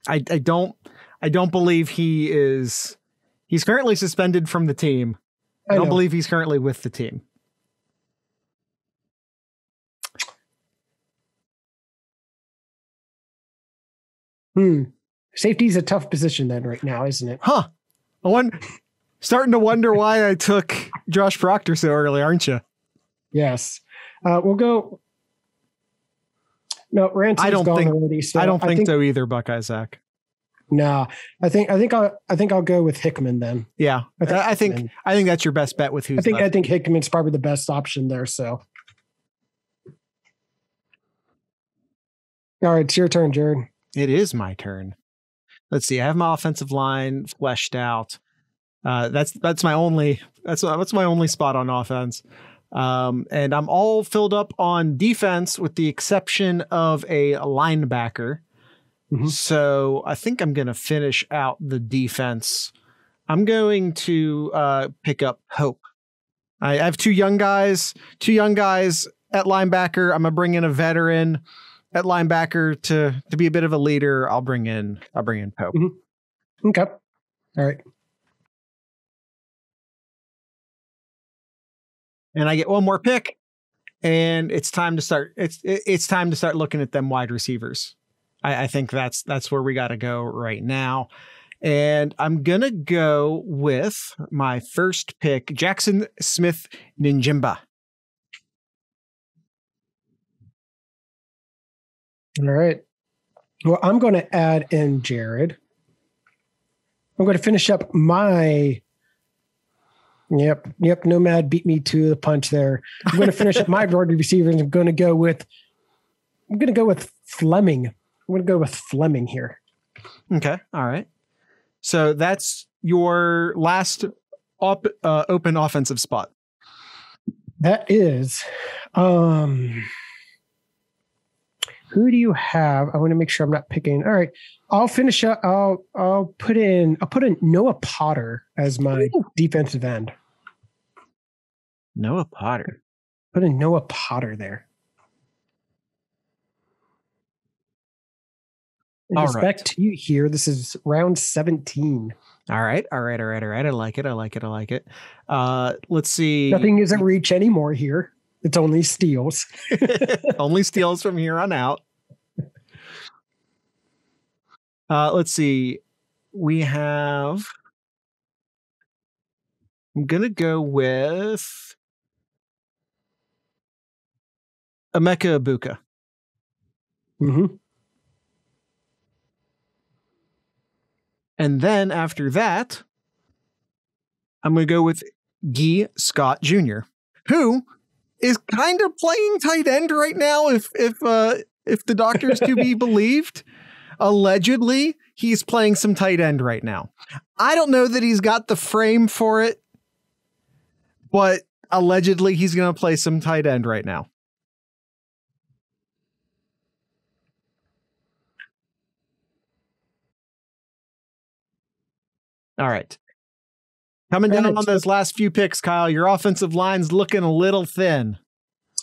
I I don't I don't believe he is. He's currently suspended from the team. I, don't know. believe he's currently with the team. Hmm. Safety's a tough position then right now, isn't it? Huh. I won- starting to wonder why I took Josh Proctor so early, aren't you? Yes. Uh, we'll go. No, Ransom's I don't gone think- already. So I don't think, so either, Buckeye Zach. Nah, I think I think I'll I think I'll go with Hickman then. Yeah, I think I, I think I think that's your best bet with who's I think left. I think Hickman's probably the best option there. So, all right, it's your turn, Jared. It is my turn. Let's see. I have my offensive line fleshed out. Uh, that's that's my only that's that's my only spot on offense. Um, and I'm all filled up on defense with the exception of a linebacker. Mhm. So I think I'm going to finish out the defense. I'm going to uh, pick up Hope. I I have two young guys, two young guys at linebacker. I'm gonna bring in a veteran at linebacker to to be a bit of a leader. I'll bring in I'll bring in Pope. Mm-hmm. Okay. All right. and I get one more pick, and it's time to start. It's it's time to start looking at them wide receivers. I, I think that's that's where we got to go right now, and I'm gonna go with my first pick, Jackson Smith Njigba. All right. Well, I'm going to add in Jared. I'm going to finish up my. Yep, yep. Nomad beat me to the punch there. I'm going to finish up my [laughs] wide receivers. I'm going to go with. I'm going to go with Fleming. I'm going to go with Fleming here. Okay, all right. So that's your last op, uh, open offensive spot. That is. Um who do you have? I want to make sure I'm not picking. All right. I'll finish up. I'll I'll put in I'll put in Noah Potter as my defensive end. Noah Potter. Put in Noah Potter there. In All respect right. to you here, this is round 17. All right, all right, all right, all right. I like it. I like it. I like it. Uh, let's see. Nothing is a reach anymore here. It's only steals. [laughs] Only steals from here on out. Uh, let's see. We have. I'm gonna go with Emeka Egbuka. Mm-hmm. And then after that, I'm going to go with Gee Scott Jr., who is kind of playing tight end right now. If if uh, if the doctors to be [laughs] believed, allegedly he's playing some tight end right now. I don't know that he's got the frame for it, but allegedly he's going to play some tight end right now. All right. Coming down on those last few picks, Kyle, your offensive line's looking a little thin.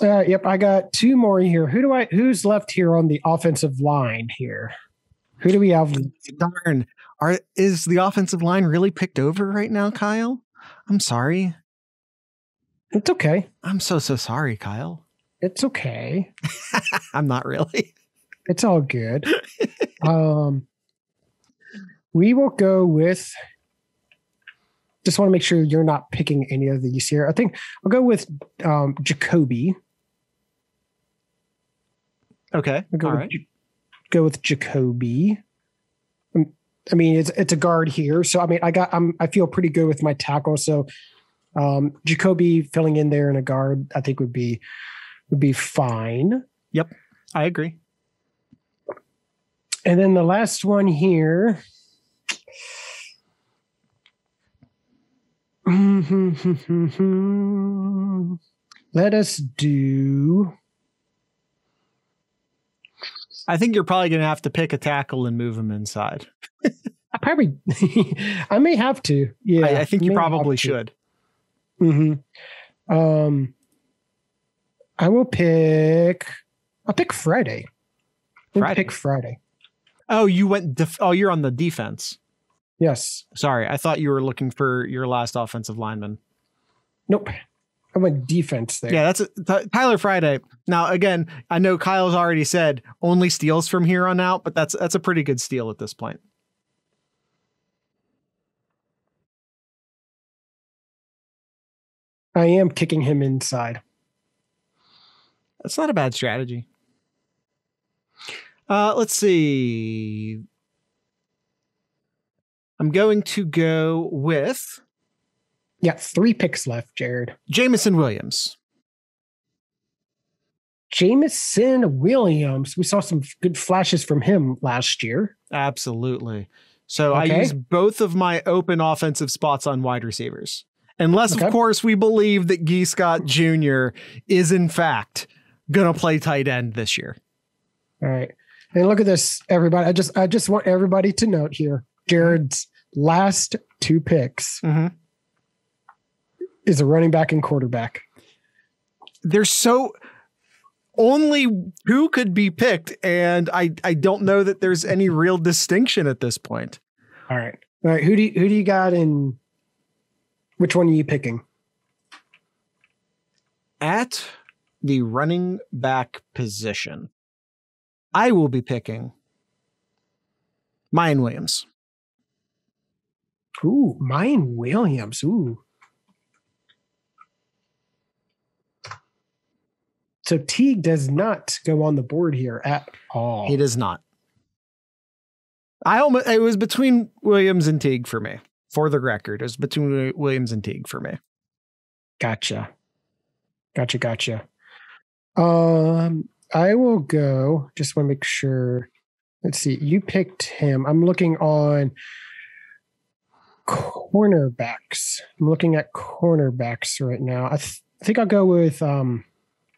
Uh, yep, I got two more here. Who do I? Who's left here on the offensive line here? Who do we have? Darn, are is the offensive line really picked over right now, Kyle? I'm sorry. It's okay. I'm so so sorry, Kyle. It's okay. [laughs] I'm not really. It's all good. um, we will go with just want to make sure you're not picking any of these here. I think I'll go with um, Jacoby. Okay. I'll go All with, right. Go with Jacoby. Um, I mean, it's it's a guard here, so I mean, I got I'm I feel pretty good with my tackle. So, um, Jacoby filling in there in a guard, I think would be would be fine. Yep, I agree. And then the last one here. [laughs] Let us do. I think you're probably going to have to pick a tackle and move him inside. [laughs] I probably, [laughs] I may have to. Yeah, I, I think you probably should. Mm-hmm. Um, I will pick. I'll pick Friday. I'll Friday. Pick Friday. Oh, you went. Def- oh, you're on the defense. Yes. Sorry, I thought you were looking for your last offensive lineman. Nope. I went defense there. Yeah, that's a, Tyler Friday. Now, again, I know Kyle's already said only steals from here on out, but that's that's a pretty good steal at this point. I am kicking him inside. That's not a bad strategy. Uh, let's see. I'm going to go with Yeah, three picks left, Jared. Jameson Williams. Jameson Williams. We saw some good flashes from him last year. Absolutely. So I use both of my open offensive spots on wide receivers. Unless, Okay. of course, we believe that Gee Scott Jr. is, in fact, going to play tight end this year. All right. And look at this, everybody. I just I just want everybody to note here. Jared's last two picks Mm-hmm. is a running back and quarterback. There's so only two could be picked, and I, I don't know that there's any real distinction at this point. All right. All right. Who do you, who do you got in? Which one are you picking? At the running back position, I will be picking Miyan Williams. Ooh, Miyan Williams. Ooh. So Teague does not go on the board here at all. He does not. I almost it was between Williams and Teague for me. For the record, it was between Williams and Teague for me. Gotcha. Gotcha. Gotcha. Um, I will go. Just want to make sure. Let's see. You picked him. I'm looking on cornerbacks. I'm looking at cornerbacks right now. I, th- I think I'll go with um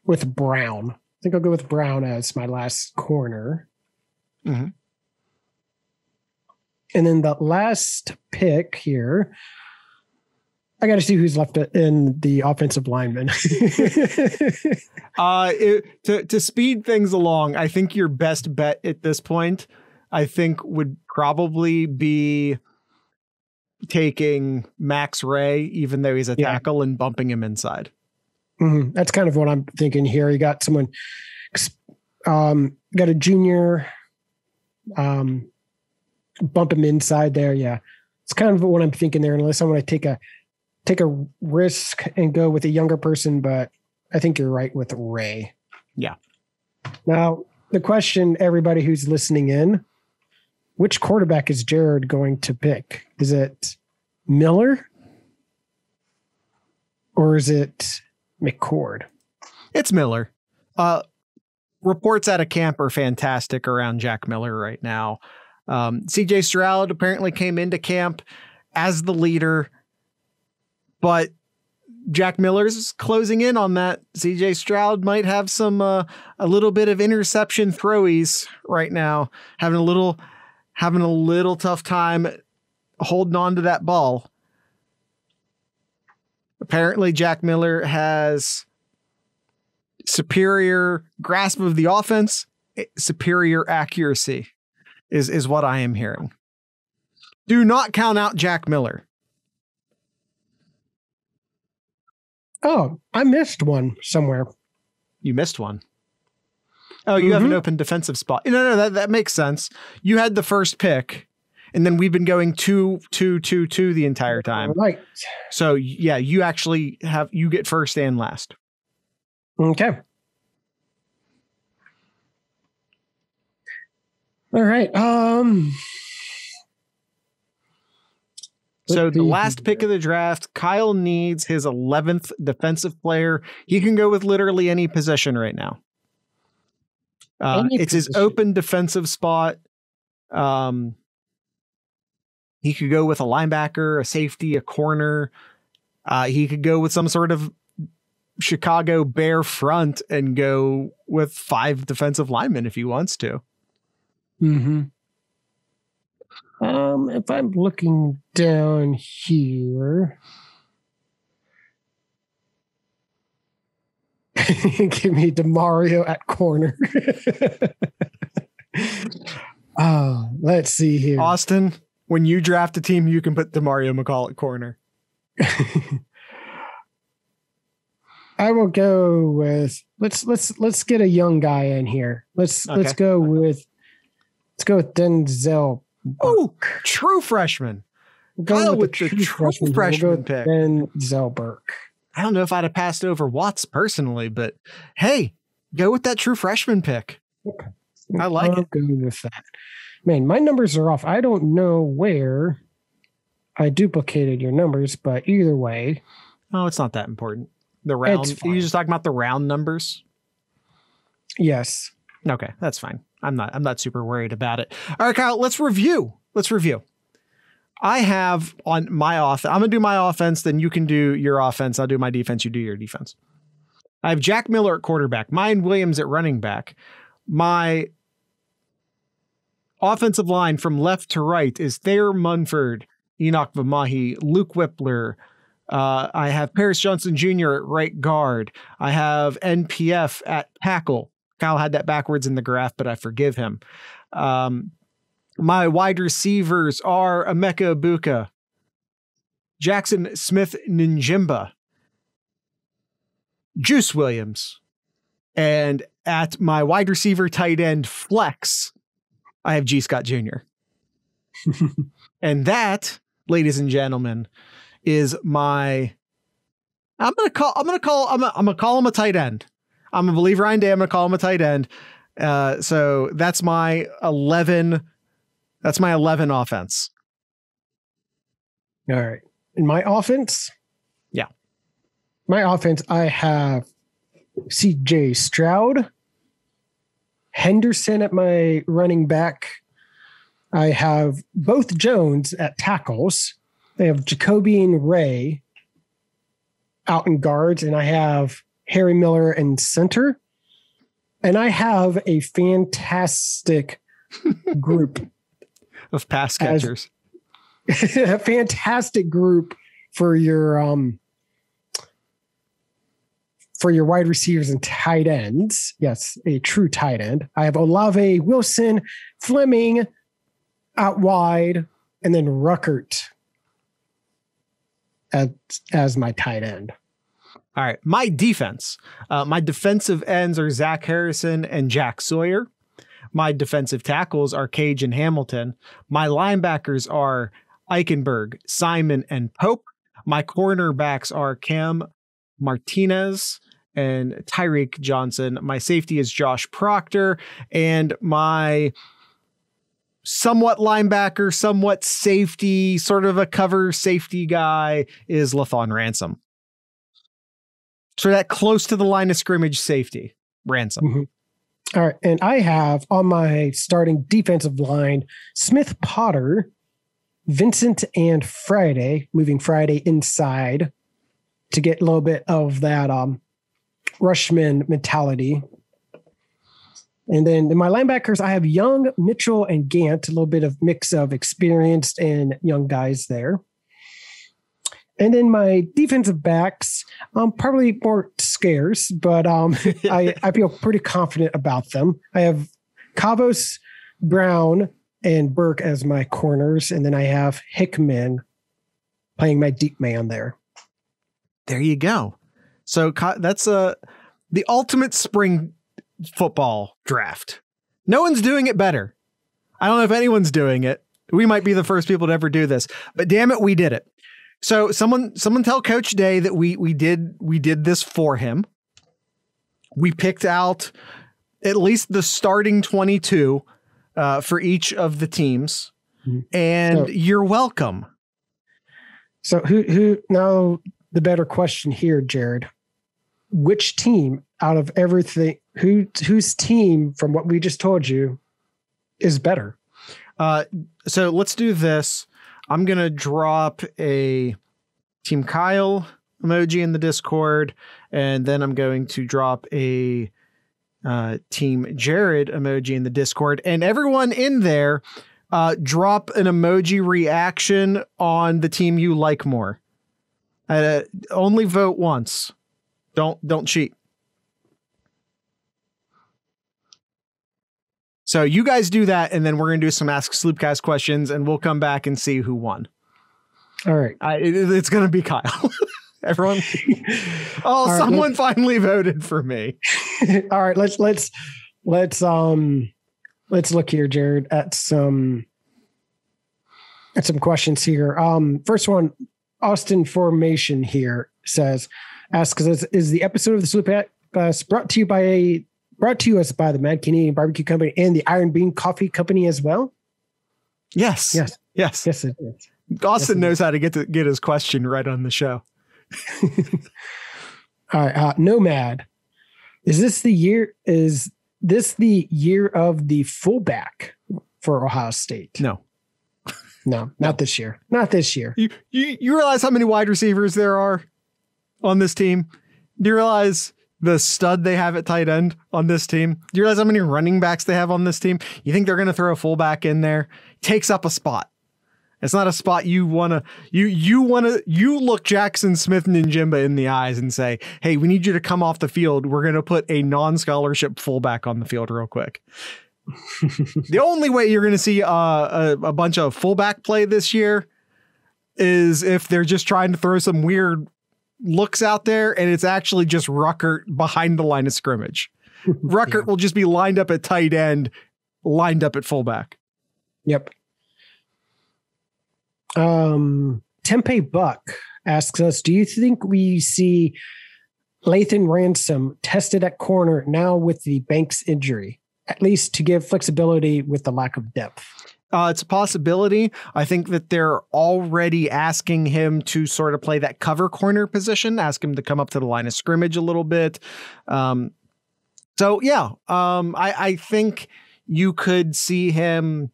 with Brown. I think I'll go with Brown as my last corner. Mhm. And then the last pick here. I got to see who's left in the offensive lineman. [laughs] Uh, it, to to speed things along, I think your best bet at this point, I think, would probably be taking Max Ray, even though he's a Yeah. tackle, and bumping him inside. Mhm. That's kind of what I'm thinking here. You got someone, um, got a junior, um, bump him inside there. Yeah, it's kind of what I'm thinking there. Unless I want to take a take a risk and go with a younger person, but I think you're right with Ray. Yeah. Now the question, everybody who's listening in, which quarterback is Jared going to pick? Is it Miller or is it McCord? It's Miller. Uh, reports out of camp are fantastic around Jack Miller right now. Um, CJ Stroud apparently came into camp as the leader, but Jack Miller's closing in on that. CJ Stroud might have some uh, a little bit of interception throwies right now, having a little having a little tough time holding on to that ball. Apparently, Jack Miller has superior grasp of the offense, superior accuracy is is what I am hearing. Do not count out Jack Miller. Oh, I missed one somewhere. You missed one. Oh, you mm-hmm. have an mm-hmm. open defensive spot. No, no, that, that makes sense. You had the first pick, and then we've been going two, two, two, two the entire time. Right. So yeah, you actually have you get first and last. Okay. All right. Um so the last pick of the draft, Kyle needs his 11th defensive player. He can go with literally any position right now. Uh, it's his open defensive spot. Um, he could go with a linebacker, a safety, a corner. Uh, he could go with some sort of Chicago Bear front and go with five defensive linemen if he wants to. Hmm. Um, if I'm looking down here, [laughs] give me Demario at corner. [laughs] oh, let's see here. Austin, when you draft a team, you can put Demario McCall at corner. [laughs] I will go with let's let's let's get a young guy in here. Let's okay. let's go with let's go with Denzel. Oh, true freshman. Go with, with the true, freshman, freshman we'll pick. Denzel Burke. I don't know if I'd have passed over Watts personally, but hey, go with that true freshman pick. Okay. I like I'll it. Go with that. Man, my numbers are off. I don't know where I duplicated your numbers, but either way. Oh, it's not that important. The round. You just talking about the round numbers? Yes. Okay, that's fine. I'm not. I'm not super worried about it. All right, Kyle. Let's review. Let's review. I have on my offense. I'm gonna do my offense. Then you can do your offense. I'll do my defense. You do your defense. I have Jack Miller at quarterback. Miyan Williams at running back. My offensive line from left to right is Thayer Munford, Enokk Vimahi, Luke Wypler, uh, I have Paris Johnson Jr. at right guard. I have NPF at tackle. Kyle had that backwards in the graph, but I forgive him. Um, my wide receivers are Emeka Egbuka, Jackson Smith Njigba, Juice Williams, and at my wide receiver tight end flex, I have Gee Scott Jr. [laughs] and that, ladies and gentlemen, is my I'm gonna call I'm gonna call I'm gonna, I'm gonna call him a tight end. I'm a believer Ryan Day. I'm gonna call him a tight end. Uh, so that's my eleven. That's my eleven offense. All right. In my offense, yeah, my offense, I have C.J. Stroud, Henderson at my running back. I have both Jones at tackles. They have Jacoby and Ray out in guards, and I have Harry Miller in center. And I have a fantastic [laughs] group of pass catchers. [laughs] a fantastic group for your um for your wide receivers and tight ends. Yes, a true tight end. I have Olave, Wilson, Fleming out wide, and then Ruckert as as my tight end. All right, my defense. Uh, my defensive ends are Zach Harrison and Jack Sawyer. My defensive tackles are Cage and Hamilton. My linebackers are Eichenberg, Simon, and Pope. My cornerbacks are Cam Martinez and Tyreke Johnson. My safety is Josh Proctor. And my somewhat linebacker, somewhat safety, sort of a cover safety guy is Lathan Ransom. So that close to the line of scrimmage safety, Ransom. Mm-hmm. All right. And I have on my starting defensive line Smith Potter, Vincent, and Friday, moving Friday inside to get a little bit of that um, rushman mentality. And then in my linebackers, I have Young, Mitchell, and Gant, a little bit of mix of experienced and young guys there. And then my defensive backs, um, probably more scarce, but um, [laughs] I, I feel pretty confident about them. I have Cavos, Brown, and Burke as my corners, and then I have Hickman playing my deep man there. There you go. So that's a uh, the ultimate spring football draft. No one's doing it better. I don't know if anyone's doing it. We might be the first people to ever do this, but damn it, we did it. So someone someone tell Coach Day that we we did we did this for him. We picked out at least the starting 22 uh, for each of the teams. Mm-hmm. And so, you're welcome. So who who now the better question here, Jared. Which team out of everything who whose team from what we just told you is better? Uh so let's do this. I'm going to drop a Team Kyle emoji in the Discord, and then I'm going to drop a uh, Team Jared emoji in the Discord. And everyone in there, uh, drop an emoji reaction on the team you like more. Uh, only vote once. Don't don't cheat. So you guys do that, and then we're gonna do some Ask Sloopcast questions, and we'll come back and see who won. All right, I, it, it's gonna be Kyle. [laughs] Everyone, [laughs] oh, right, someone finally voted for me. [laughs] All right, let's let's let's um let's look here, Jared, at some at some questions here. Um, first one, Austin Formation here says, asks, is, is the episode of the Sloop Class brought to you by a brought to us by the Mad Canadian Barbecue Company and the Iron Bean Coffee Company as well? Yes. Yes. Yes. Yes, it is. Austin yes, knows how to get to get his question right on the show. [laughs] All right. Uh, Nomad. Is this the year? Is this the year of the fullback for Ohio State? No. No, not no. this year. Not this year. You, you you realize how many wide receivers there are on this team? Do you realize the stud they have at tight end on this team. Do you realize how many running backs they have on this team? You think they're going to throw a fullback in there? Takes up a spot. It's not a spot you want to you you want to you look Jackson Smith-Njigba in the eyes and say, "Hey, we need you to come off the field. We're going to put a non-scholarship fullback on the field real quick." [laughs] the only way you're going to see uh, a, a bunch of fullback play this year is if they're just trying to throw some weird looks out there and it's actually just Ruckert behind the line of scrimmage. [laughs] Ruckert yeah. will just be lined up at tight end, lined up at fullback. Yep. Um, Tempe Buck asks us, do you think we see Lathan Ransom tested at corner now with the Banks injury, at least to give flexibility with the lack of depth? Uh, it's a possibility. I think that they're already asking him to sort of play that cover corner position, ask him to come up to the line of scrimmage a little bit. Um, so yeah, um, I, I think you could see him,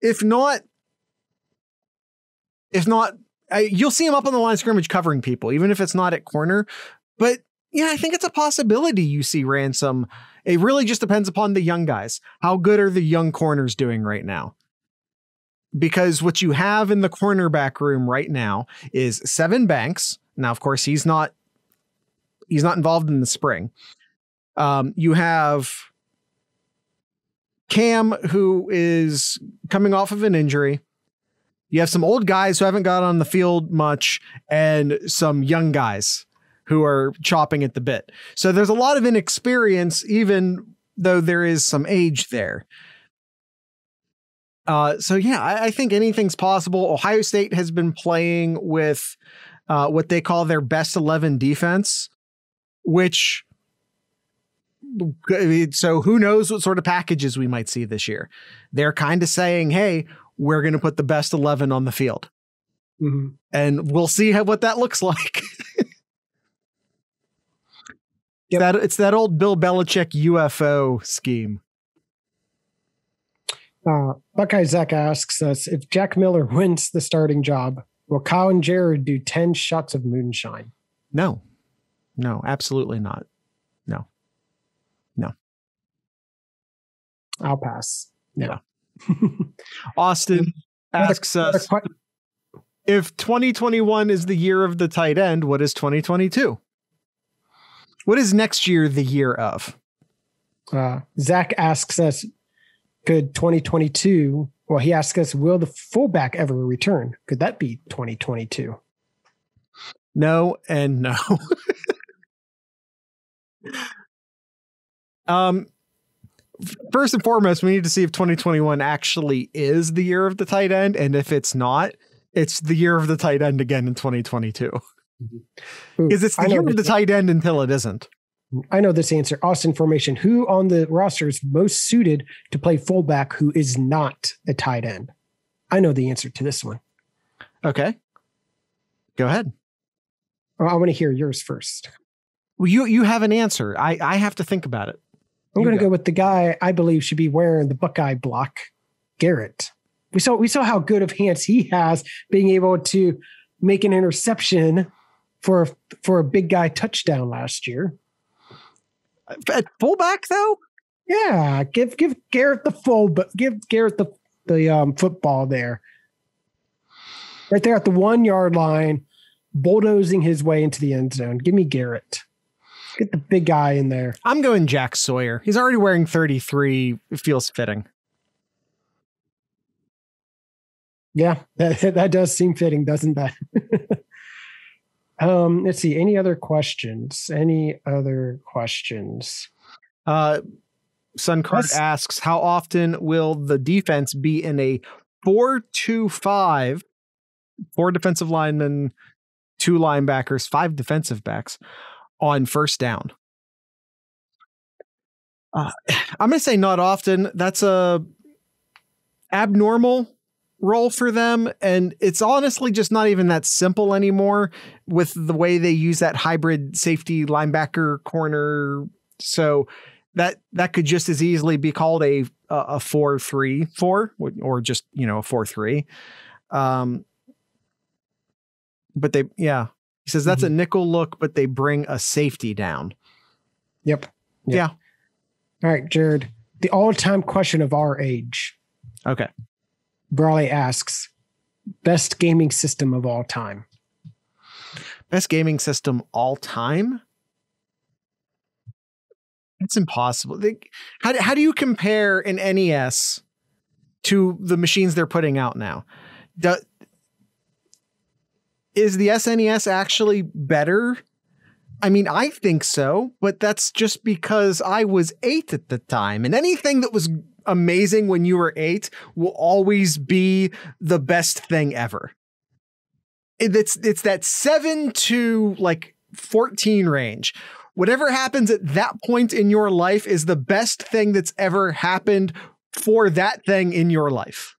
if not, if not, I, you'll see him up on the line of scrimmage covering people, even if it's not at corner. But yeah, I think it's a possibility you see Ransom it really just depends upon the young guys. How good are the young corners doing right now? Because what you have in the cornerback room right now is Sevyn Banks. Now, of course, he's not he's not involved in the spring. Um, you have Cam, who is coming off of an injury. You have some old guys who haven't got on the field much, and some young guys who are chopping at the bit. So there's a lot of inexperience even though there is some age there. Uh, so yeah, I, I, think anything's possible. Ohio State has been playing with uh, what they call their best eleven defense, which so who knows what sort of packages we might see this year. They're kind of saying, "Hey, we're going to put the best eleven on the field," mm-hmm. and we'll see how, what that looks [laughs] like. Yep. That it's that old Bill Belichick UFO scheme. Uh, Buckeye Zach asks us if Jack Miller wins the starting job, will Kyle and Jared do 10 shots of moonshine? No, no, absolutely not. No, no. I'll pass. No. Yeah. [laughs] Austin asks us if 2021 is the year of the tight end, what is 2022? What is next year the year of? Uh, Zach asks us could 2022, well, he asks us, will the fullback ever return? Could that be 2022? No, and no. [laughs] um, first and foremost, we need to see if 2021 actually is the year of the tight end. And if it's not, it's the year of the tight end again in 2022. Because it's the year of the tight end until it isn't. I know this answer. Austin formation. Who on the roster is most suited to play fullback who is not a tight end? I know the answer to this one. Okay. Go ahead. I want to hear yours first. Well, you you have an answer. I I have to think about it. I'm going to go. go with the guy I believe should be wearing the Buckeye block, Garrett. We saw we saw how good of hands he has being able to make an interception for for a big guy touchdown last year. At fullback though? Yeah, give give Garrett the full, but give Garrett the the um, football there, right there at the one yard line, bulldozing his way into the end zone. Give me Garrett. Get the big guy in there. I'm going Jack Sawyer. He's already wearing 33. It feels fitting. Yeah, [laughs] that, that does seem fitting, doesn't that? [laughs] Um, let's see. Any other questions? Any other questions? Uh, Suncard asks, how often will the defense be in a four-two-five, four defensive linemen, two linebackers, five defensive backs on first down? Uh, [sighs] I'm going to say not often. That's a abnormal role for them. And it's honestly just not even that simple anymore with the way they use that hybrid safety linebacker corner. So that that could just as easily be called a a four three four or just you know a four three. Um, but they yeah he says that's mm-hmm. a nickel look, but they bring a safety down. Yep. yep. Yeah. All right, Jared. The all-time question of our age. Okay. Brawley asks, best gaming system of all time. Best gaming system all time? It's impossible. how, how do you compare an NES to the machines they're putting out now? Do, is the SNES actually better? I mean, I think so, but that's just because I was eight at the time, and anything that was amazing when you were eight will always be the best thing ever. It's it's that seven to like 14 range. Whatever happens at that point in your life is the best thing that's ever happened for that thing in your life.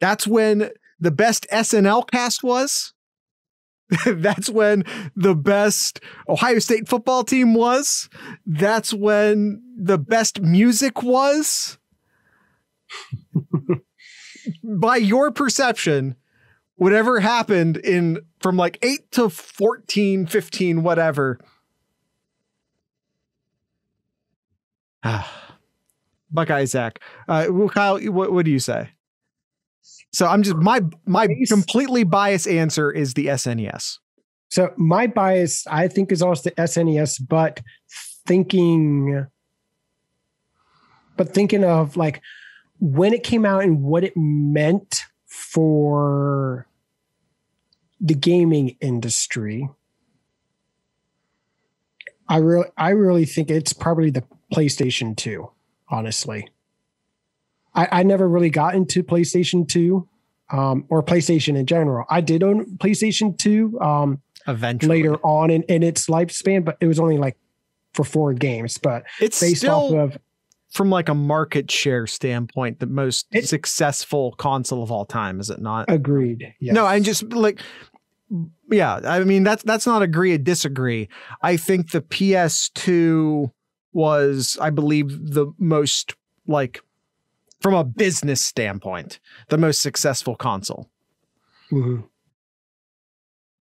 That's when the best SNL cast was. [laughs] That's when the best Ohio State football team was. That's when the best music was. [laughs] By your perception, whatever happened in from like 8 to 14, 15, whatever. [sighs] Buckeye Zach. Uh, Kyle, what, what do you say? So I'm just my my completely biased answer is the SNES. So my bias, I think, is also the SNES, but thinking, but thinking of like when it came out and what it meant for the gaming industry. I really, I really think it's probably the PlayStation 2, honestly. I, I never really got into PlayStation 2 um, or PlayStation in general. I did own PlayStation 2 um, Eventually. later on in, in its lifespan, but it was only like for four games. But It's based still off of from like a market share standpoint the most It- successful console of all time, is it not? agreed. Yes. No, I'm just like yeah, I mean that's that's not agree or disagree. I think the PS2 was, I believe, the most like from a business standpoint, the most successful console. Mhm.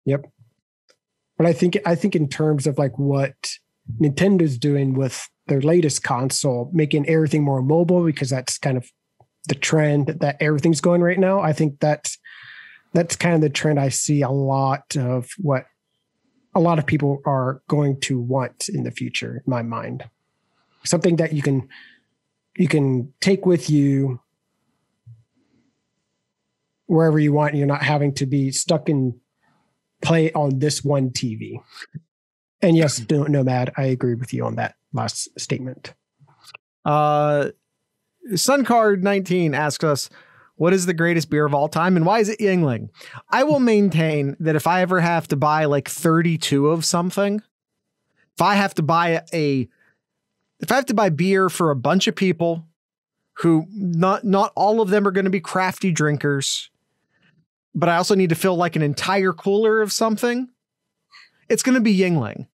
Yep. But I think I think in terms of like what Nintendo's doing with their latest console, making everything more mobile because that's kind of the trend that everything's going right now. I think that's that's kind of the trend I see a lot of what a lot of people are going to want in the future, in my mind. Something that you can you can take with you wherever you want. You're not having to be stuck in play on this one TV. And yes, [clears throat] no- Nomad, I agree with you on that last statement. Uh Suncard 19 asks us, what is the greatest beer of all time and why is it Yuengling? I will maintain that if I ever have to buy like 32 of something, if I have to buy a if I have to buy beer for a bunch of people who not not all of them are going to be crafty drinkers, but I also need to fill like an entire cooler of something, it's going to be Yuengling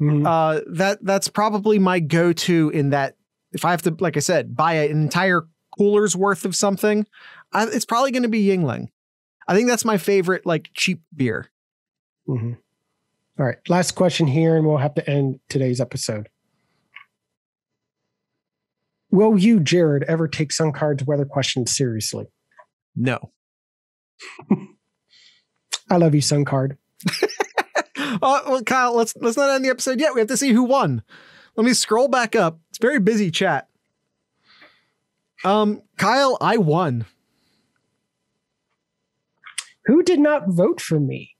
Mhm. uh that that's probably my go-to in that if i have to like i said buy an entire cooler's worth of something I, it's probably going to be Yuengling i think that's my favorite like cheap beer Mhm. All right, last question here, and we'll have to end today's episode. Will you, Jared, ever take Sun Card's weather questions seriously? no. [laughs] I love you, Suncard. uh, [laughs] well kyle let's let's not end the episode yet. We have to see who won. Let me scroll back up. It's very busy chat. Um kyle i won. Who did not vote for me?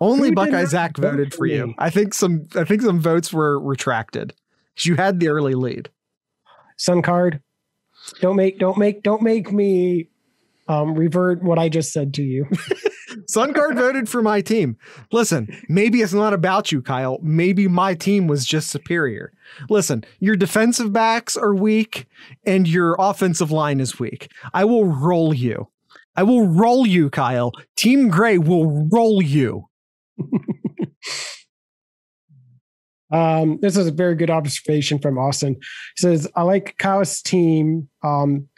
only Who buckeye zach vote voted for for you. i think some i think some votes were retracted. You had the early lead Suncard, don't make, don't make, don't make me um, revert what I just said to you. [laughs] Suncard voted for my team. Listen, maybe it's not about you, Kyle. Maybe my team was just superior. Listen, your defensive backs are weak and your offensive line is weak. I will roll you. I will roll you, Kyle. Team Gray will roll you. [laughs] Um, this is a very good observation from Austin. He says, I like Kyle's team. Um,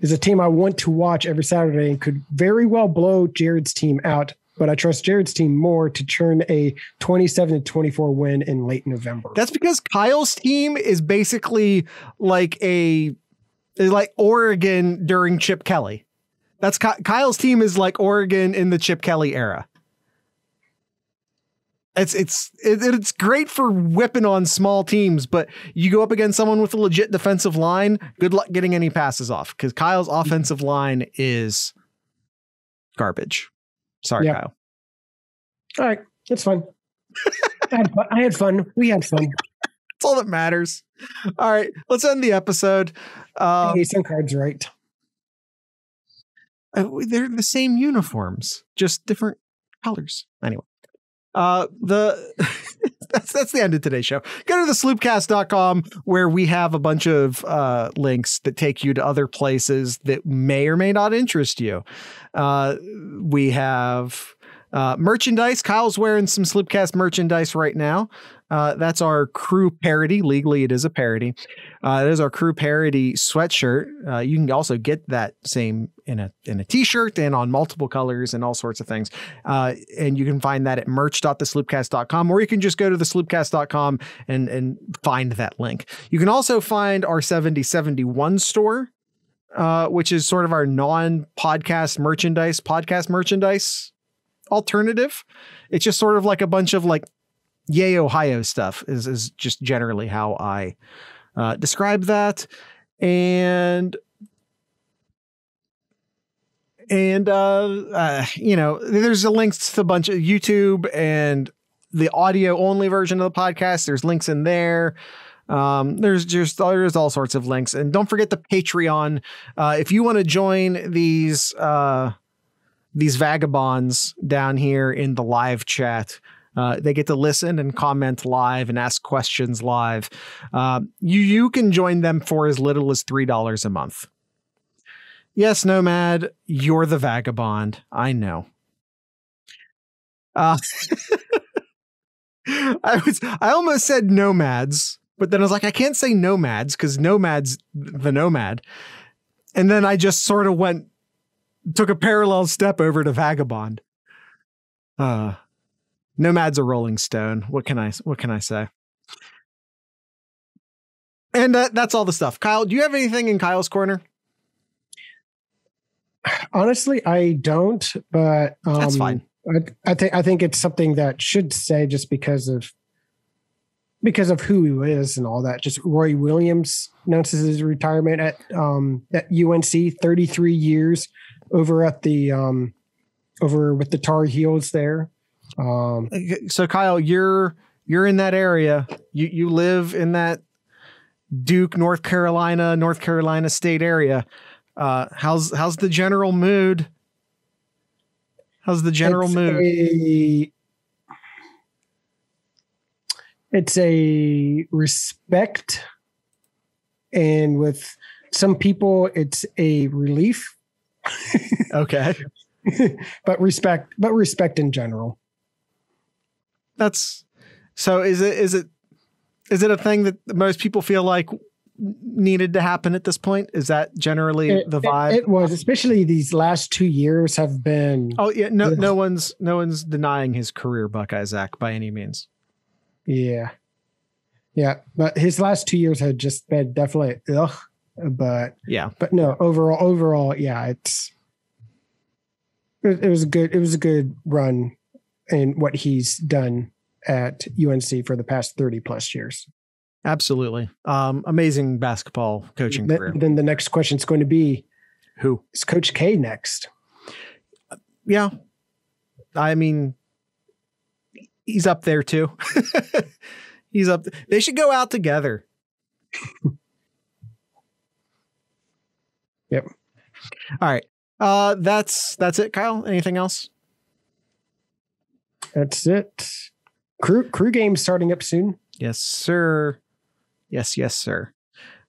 is a team I want to watch every Saturday and could very well blow Jared's team out, but I trust Jared's team more to turn a 27 to 24 win in late November. That's because Kyle's team is basically like a like Oregon during Chip Kelly. That's Kyle's team is like Oregon in the Chip Kelly era. It's it's it, it's great for whipping on small teams, but you go up against someone with a legit defensive line. Good luck getting any passes off because Kyle's offensive line is garbage. Sorry, Yeah. Kyle. All right, it's fun. I, had fun. I had fun. We had fun. [laughs] That's all that matters. All right, let's end the episode. Um, some cards right. Uh, they're the same uniforms, just different colors. Anyway, uh, the [laughs] that's that's the end of today's show. Go to the sloopcast.com where we have a bunch of uh, links that take you to other places that may or may not interest you. Uh, we have uh, merchandise. Kyle's wearing some Sloopcast merchandise right now. Uh, that's our crew parody. Legally, it is a parody. Uh, it is our crew parody sweatshirt. Uh, you can also get that same in a in a t-shirt and on multiple colors and all sorts of things. Uh, and you can find that at merch.thesloopcast.com or you can just go to thesloopcast.com and and find that link. You can also find our 7071 store, uh, which is sort of our non-podcast merchandise, podcast merchandise alternative. It's just sort of like a bunch of like yay Ohio stuff is is just generally how I uh, describe that. And and uh, uh, you know, there's a links to a bunch of YouTube and the audio only version of the podcast. There's links in there. Um, there's just there's all sorts of links, and don't forget the Patreon. Uh, if you want to join these uh, these vagabonds down here in the live chat, uh, they get to listen and comment live and ask questions live. Uh, you you can join them for as little as three dollars a month. Yes, Nomad, you're the vagabond. I know. Uh, [laughs] I was I almost said nomads, but then I was like, I can't say nomads because nomads the nomad. And then I just sort of went took a parallel step over to vagabond. Uh nomad's a rolling stone. What can I what can I say? And uh, that's all the stuff. Kyle, do you have anything in Kyle's corner? Honestly, I don't, but um, That's fine. I, I think I think it's something that should say just because of because of who he is and all that. Just Roy Williams announces his retirement at um, at UNC, 33 years over at the um, over with the Tar Heels there. Um, So Kyle, you're you're in that area. You you live in that Duke, North Carolina, North Carolina State area. Uh, how's how's the general mood? How's the general it's mood? A, it's a respect, and with some people, it's a relief. okay, [laughs] but respect, but respect in general. That's so. Is it is it is it a thing that most people feel like needed to happen at this point? Is that generally It- the vibe? It, was, especially these last two years have been. oh yeah, no no one's no one's denying his career, Buckeye Zach, by any means. Yeah, yeah, but his last two years had just been definitely ugh. But Yeah, but no, overall, overall, yeah, it's it, it was a good it was a good run in what he's done at UNC for the past thirty plus years. absolutely. Um, amazing basketball coaching Th- career. then the next question is going to be: Who? Is Coach K next? Yeah. I mean, he's up there too. [laughs] he's up. They should go out together. [laughs] Yep. All right. Uh, that's that's it, Kyle. Anything else? That's it. Crew crew game starting up soon. Yes, sir. Yes, yes, sir.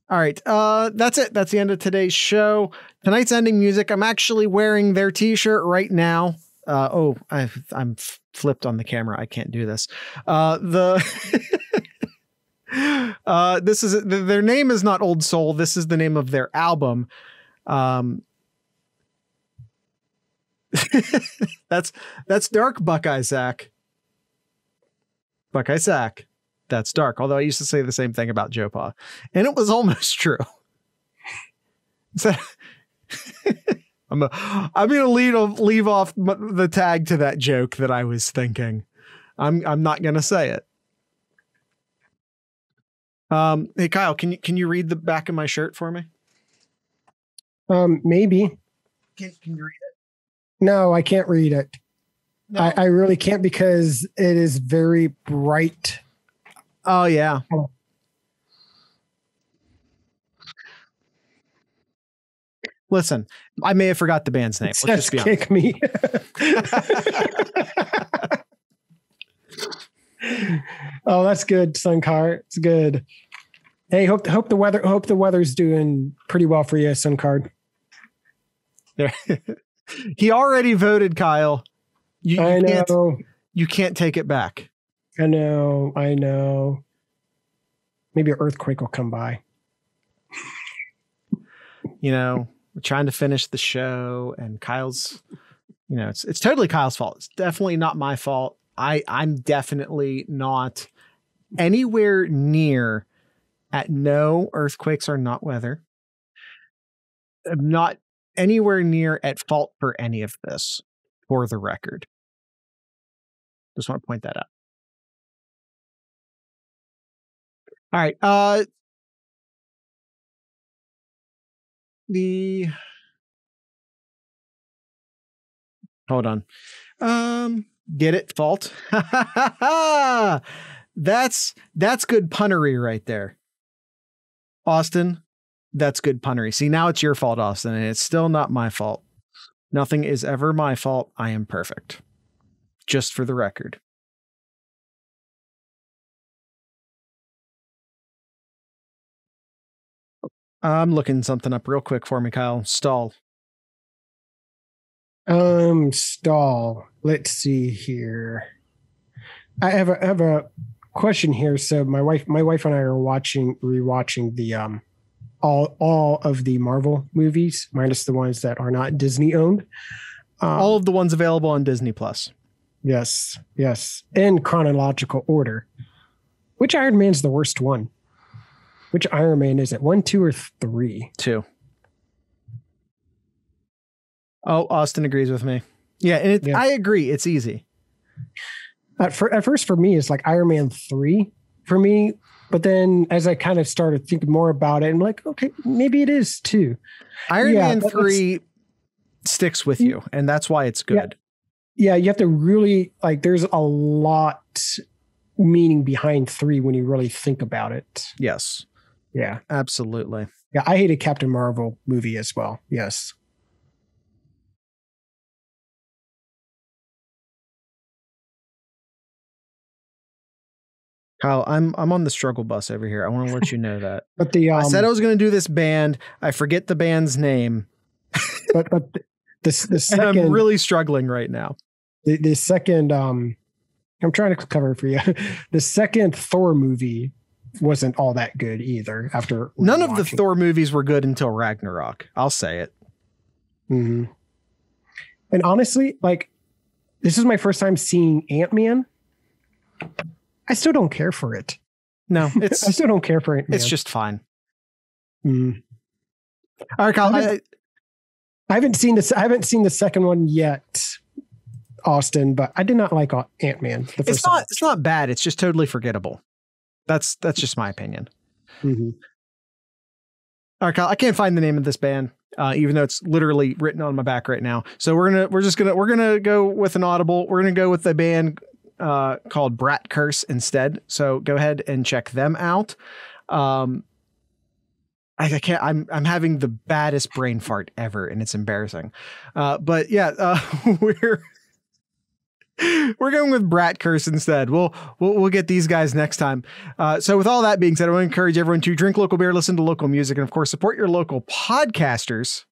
All right. Uh, that's it. That's the end of today's show. Tonight's ending music. I'm actually wearing their T-shirt right now. Uh, oh, I, I'm flipped on the camera. I can't do this. Uh, the [laughs] uh, this is their name is not Old Soul. This is the name of their album. Um, [laughs] that's that's Dark Buckeye Zach. Buckeye Zach. That's dark. Although I used to say the same thing about Joe Pa, and it was almost [laughs] true. So- [laughs] I'm a, I'm gonna lead leave off the tag to that joke that I was thinking. I'm I'm not gonna say it. Um, hey Kyle, can you can you read the back of my shirt for me? Um, maybe. Can, can you read it? No, I can't read it. No. I, I really can't because it is very bright. oh yeah. Listen, I may have forgot the band's name. It Let's just be honest. kick me. [laughs] oh, that's good, Sunkar. It's good. Hey, hope hope the weather hope the weather's doing pretty well for you, Suncard. There. [laughs] he already voted, Kyle. You, you I can't know, you can't take it back. I know, I know. Maybe an earthquake will come by. You know, we're trying to finish the show, and Kyle's, you know, it's it's totally Kyle's fault. It's definitely not my fault. I I'm definitely not anywhere near at no earthquakes are not weather. I'm not anywhere near at fault for any of this, for the record. Just want to point that out. All right. Uh the hold on. Um get it fault. [laughs] that's that's good punnery right there. Austin, that's good punnery. See, now it's your fault, Austin, and it's still not my fault. Nothing is ever my fault. I am perfect. Just for the record. I'm looking something up real quick for me, Kyle. Stall. Um, stall. Let's see here. I have a I have a question here. So my wife, my wife and I are watching rewatching the um all all of the Marvel movies, minus the ones that are not Disney owned. Um, all of the ones available on Disney Plus. Yes, yes, in chronological order. Which Iron Man's the worst one? Which Iron Man is it? One, two, or three? Two. Oh, Austin agrees with me. Yeah, and it, yeah. I agree. It's easy. At, for, at first, for me, it's like Iron Man three for me. But then, as I kind of started thinking more about it, I'm like, okay, maybe it is too. Iron yeah, Man three sticks with you, and that's why it's good. Yeah. yeah, you have to really like. There's a lot meaning behind three when you really think about it. Yes. Yeah. Absolutely. Yeah, I hated Captain Marvel movie as well. Yes. Kyle, I'm I'm on the struggle bus over here. I want to let you know that. [laughs] but the um, I said I was going to do this band. I forget the band's name. but but the [laughs] the, the second I'm really struggling right now. The the second um I'm trying to cover for you. [laughs] the second Thor movie wasn't all that good either after None of the Thor movies were good until Ragnarok. I'll say it. hmm And honestly, like this is my first time seeing Ant-Man I still don't care for it. No, [laughs] it's I still don't care for it. It's just fine. Mm. All right, Kyle. I haven't, I, I haven't seen this. I haven't seen the second one yet, Austin. But I did not like Ant Man. It's not. Time. It's not bad. It's just totally forgettable. That's that's just my opinion. Mm-hmm. All right, Kyle. I can't find the name of this band, uh, even though it's literally written on my back right now. So we're gonna we're just gonna we're gonna go with an audible. We're gonna go with the band uh, called Brat Curse instead. So go ahead and check them out. Um, I, I, can't. I'm I'm having the baddest brain fart ever, and it's embarrassing. Uh, but yeah, [laughs] uh, we're we're going with Brat Curse instead. We'll, we'll we'll get these guys next time. Uh, so with all that being said, I want to encourage everyone to drink local beer, listen to local music, and of course support your local podcasters.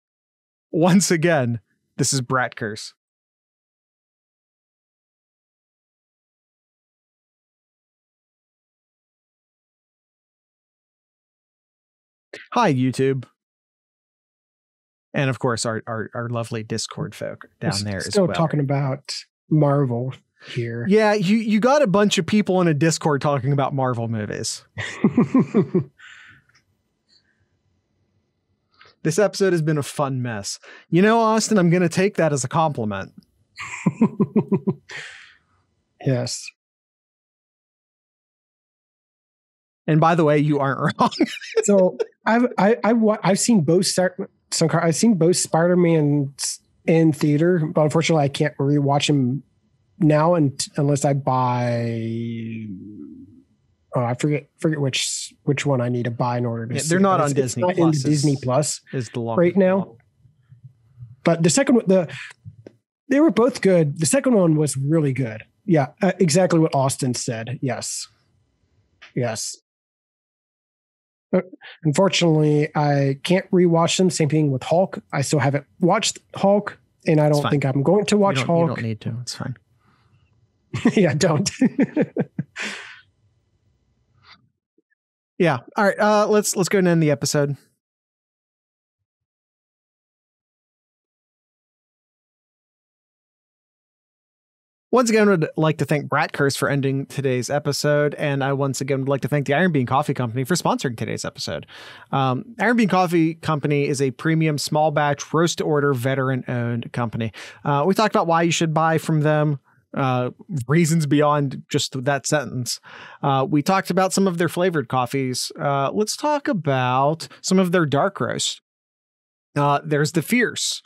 Once again, this is Brat Curse. Hi, YouTube. And of course, our, our, our lovely Discord folk down We're there still well. talking about Marvel here. Yeah, you, you got a bunch of people in a Discord talking about Marvel movies. [laughs] this episode has been a fun mess. You know, Austin, I'm going to take that as a compliment. [laughs] yes. And by the way, you aren't [laughs] wrong. so I've I, I've I've seen both some I've seen both Spider Man in theater, but unfortunately, I can't rewatch them now and, unless I buy. Oh, I forget forget which which one I need to buy in order to. Yeah, they're not on Disney. Not Plus in Disney Plus is the right now. But the second the they were both good. The second one was really good. Yeah, uh, exactly what Austin said. Yes, yes. Unfortunately, I can't rewatch them. Same thing with Hulk. I still haven't watched Hulk, and I don't think I'm going to watch you Hulk. You don't need to. It's fine. [laughs] yeah, don't. [laughs] yeah. All right. Uh, let's let's go and end the episode. Once again, I would like to thank Brat Curse for ending today's episode. And I once again would like to thank the Iron Bean Coffee Company for sponsoring today's episode. Um, Iron Bean Coffee Company is a premium small batch roast to order veteran owned company. Uh, we talked about why you should buy from them. Uh, reasons beyond just that sentence. Uh, we talked about some of their flavored coffees. Uh, let's talk about some of their dark roast. Uh, there's the Fierce,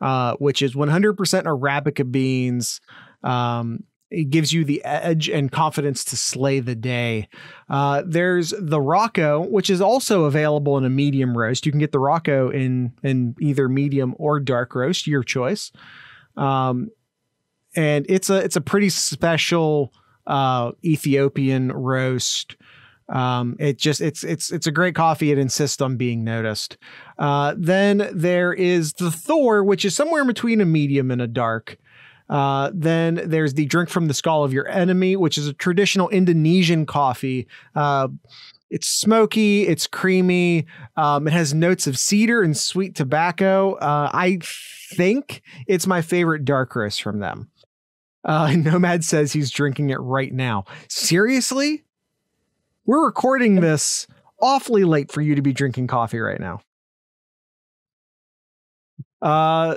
uh, which is 100% Arabica beans, um, it gives you the edge and confidence to slay the day. Uh, there's the Rocco, which is also available in a medium roast. You can get the Rocco in in either medium or dark roast, your choice. Um, and it's a it's a pretty special uh, Ethiopian roast. Um, it just it's it's it's a great coffee. It insists on being noticed. Uh, then there is the Thor, which is somewhere between a medium and a dark. Uh, then there's the drink from the skull of your enemy, which is a traditional Indonesian coffee. Uh, it's smoky, it's creamy, um, it has notes of cedar and sweet tobacco. Uh, I think it's my favorite dark roast from them. Uh, [laughs] Nomad says he's drinking it right now. Seriously? We're recording this awfully late for you to be drinking coffee right now. Uh,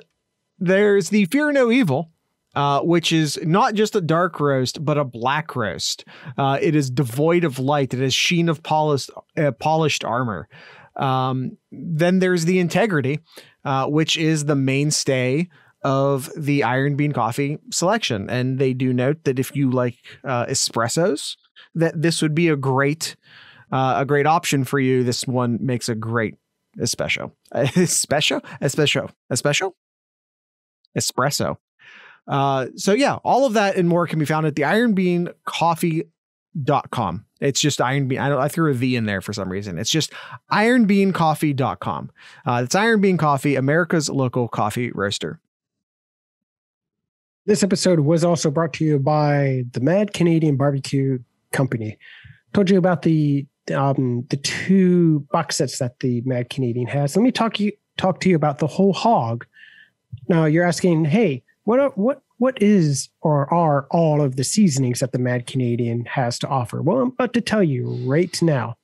there's the Fear No Evil, uh, which is not just a dark roast, but a black roast. Uh, it is devoid of light. It has sheen of polished, uh, polished armor. Um, then there's the integrity, uh, which is the mainstay of the Iron Bean coffee selection. And they do note that if you like uh, espressos, that this would be a great uh, a great option for you. This one makes a great espresso. [laughs] espresso? Espresso. Espresso? Espresso. Uh, so yeah, all of that and more can be found at the ironbeancoffee.com. It's just Iron Bean. I, I threw a V in there for some reason. It's just ironbeancoffee.com. Uh, it's Iron Bean Coffee, America's local coffee roaster. This episode was also brought to you by the Mad Canadian Barbecue Company. Told you about the um, the two box sets that the Mad Canadian has. Let me talk you talk to you about the whole hog. Now you're asking, hey, what uh, what what is or are all of the seasonings that the Mad Canadian has to offer? Well, I'm about to tell you right now.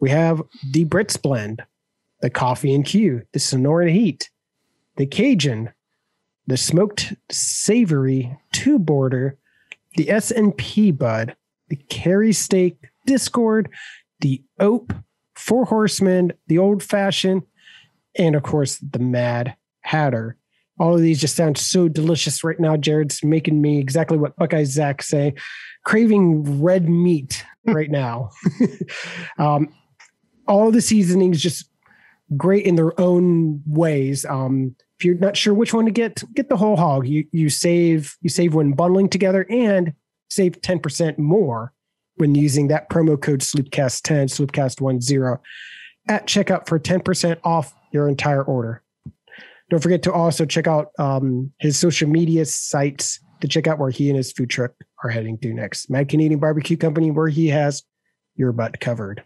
We have the Brits blend, the coffee and Q, the Sonoran heat, the Cajun, the smoked savory two border, the S&P bud, the Kerry steak discord, the ope, four horsemen, the old fashioned, and of course the mad hatter all of these just sound so delicious right now. Jared's making me exactly what Buckeye Zach say, craving red meat right now. [laughs] um, all the seasonings just great in their own ways. Um, if you're not sure which one to get, get the whole hog. You you save you save when bundling together and save 10% more when using that promo code Sloopcast10, Sloopcast10 at checkout for 10% off your entire order. Don't forget to also check out um, his social media sites to check out where he and his food truck are heading to next. Mad Canadian Barbecue Company, where he has your butt covered.